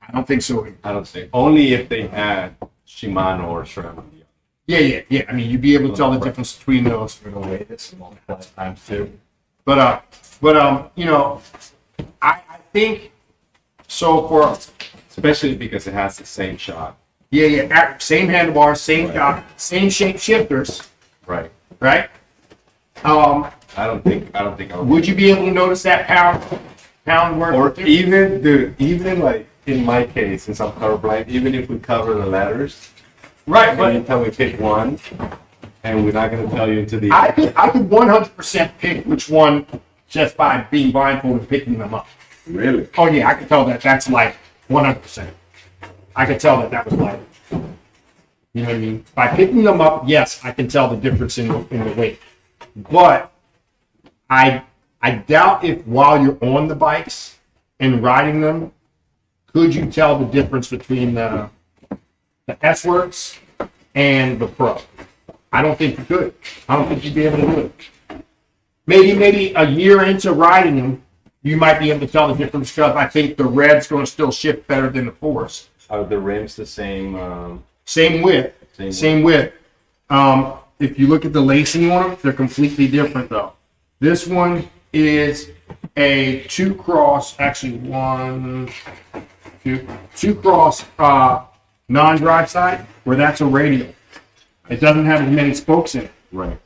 I don't think so. either. I don't think. Only if they had Shimano or SRAM. The Yeah, yeah, yeah. I mean, you'd be able to tell the difference between those. Gonna wait this multiple times too. But uh, but um, you know, I, I think so for Especially because it has the same shot. yeah yeah same handlebars, same Right. job, same shape shifters, Right. right? Um, I don't think. I don't think I would. would you be able to notice that pound pound worth? Or even, dude, even like in my case, since I'm colorblind, even if we cover the letters, right? and But you tell me pick one, and we're not gonna tell you until the I could I could 100 percent pick which one just by being blindfolded and picking them up. really. Oh yeah, I could tell that that's like 100 percent. I could tell that that was like. You know what I mean? By picking them up, yes, I can tell the difference in the, in the weight. But I I doubt if while you're on the bikes and riding them, could you tell the difference between the the S Works and the Pro? I don't think you could. I don't think you'd be able to do it. Maybe maybe a year into riding them, you might be able to tell the difference because I think the red's going to still shift better than the force. Are the rims the same? Um, Same width, Same same, width. Um, if you look at the lacing on them, they're completely different though. This one is a two cross, actually one, two, two cross uh, non-drive side, where that's a radial. It doesn't have as many spokes in it. right.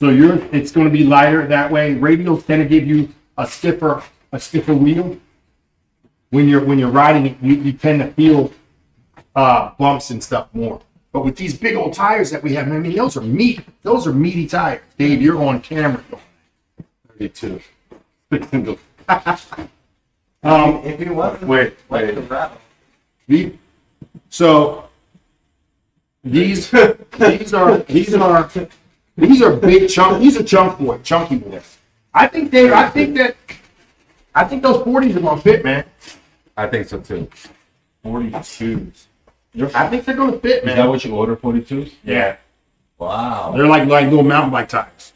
So you're, it's going to be lighter that way. Radials tend to give you a stiffer, a stiffer wheel. When you're when you're riding it, you, you tend to feel uh, bumps and stuff more. But with these big old tires that we have, I mean, those are meat. Those are meaty tires. Dave, you're on camera. Thirty-two. Um, If it wasn't Wait, wait. the rattle, the, so these these are these are these are big chunk. These are chunk boy, chunky boys. I think they. I think that. I think those forties are gonna fit, man. I think so too. Forty-twos. I think they're gonna fit, Is that what you order? Forty-twos? Yeah, Wow. they're like like little mountain bike tires.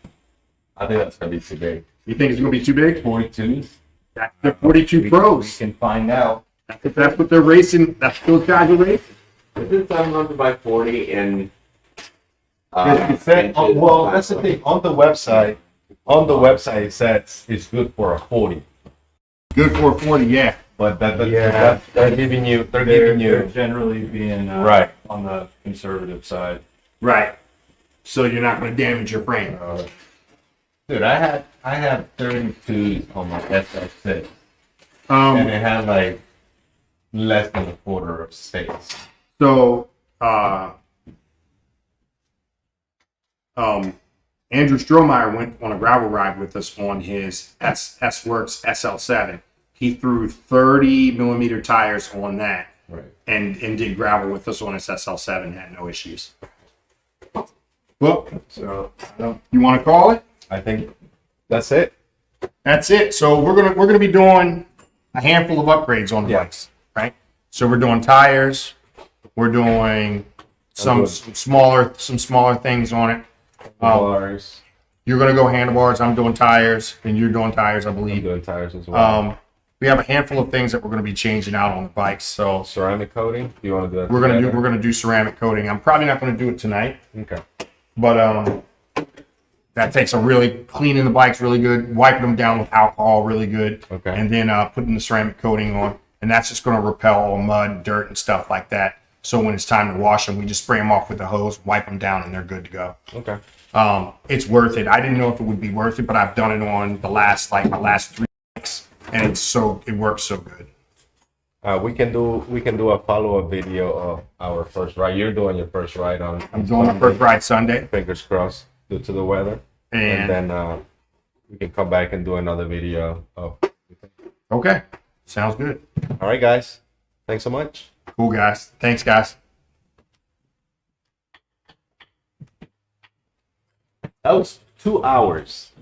I think that's gonna be too big. You think it's gonna be too big? Forty-twos. That- They're forty-two we pros. can find out. If that's what they're racing, that's still those guys are racing. This is 700 by 40 and It- it said- oh, well, that's the thing. On the website, on the website, it says it's good for a forty. Good for a 40, yeah. But that, that, Yeah. that they're giving you, they're They're, giving they're you generally being uh, right. on the conservative side. Right. So you're not going to damage your frame. Uh, dude, I had I had thirty two on my SX6, and Um, it had like less than a quarter of space. so, uh, um, Andrew Strohmeyer went on a gravel ride with us on his S S Works SL7. He threw 30 millimeter tires on that Right. and and did gravel with us on his SL7. Had no issues. Well, So you want to call it? I think that's it. That's it. So we're gonna we're gonna be doing a handful of upgrades on the Yeah. bikes? So we're doing tires, we're doing some, some smaller some smaller things on it. Um, Bars. you're gonna go handlebars. I'm doing tires, and you're doing tires, I I'm believe. doing tires as well. Um, we have a handful of things that we're gonna be changing out on the bikes. So Ceramic coating. You want to do that? we're gonna do we're gonna do ceramic coating. I'm probably not gonna do it tonight, Okay. but um, that takes a really cleaning the bikes really good, wiping them down with alcohol really good. Okay. and then uh, putting the ceramic coating on, and that's just going to repel all mud, dirt, and stuff like that. So when it's time to wash them, we just spray them off with the hose, wipe them down, and they're good to go. Okay. Um, it's worth it. I didn't know if it would be worth it, but I've done it on the last like my last three weeks, and it's so it works so good. Uh, we can do we can do a follow up video of our first ride. You're doing your first ride on. I'm doing my first ride Sunday, Fingers crossed due to the weather, and, and then uh, we can come back and do another video. Of, okay, sounds good. all right, guys. Thanks so much. Cool guys. Thanks guys. That was two hours.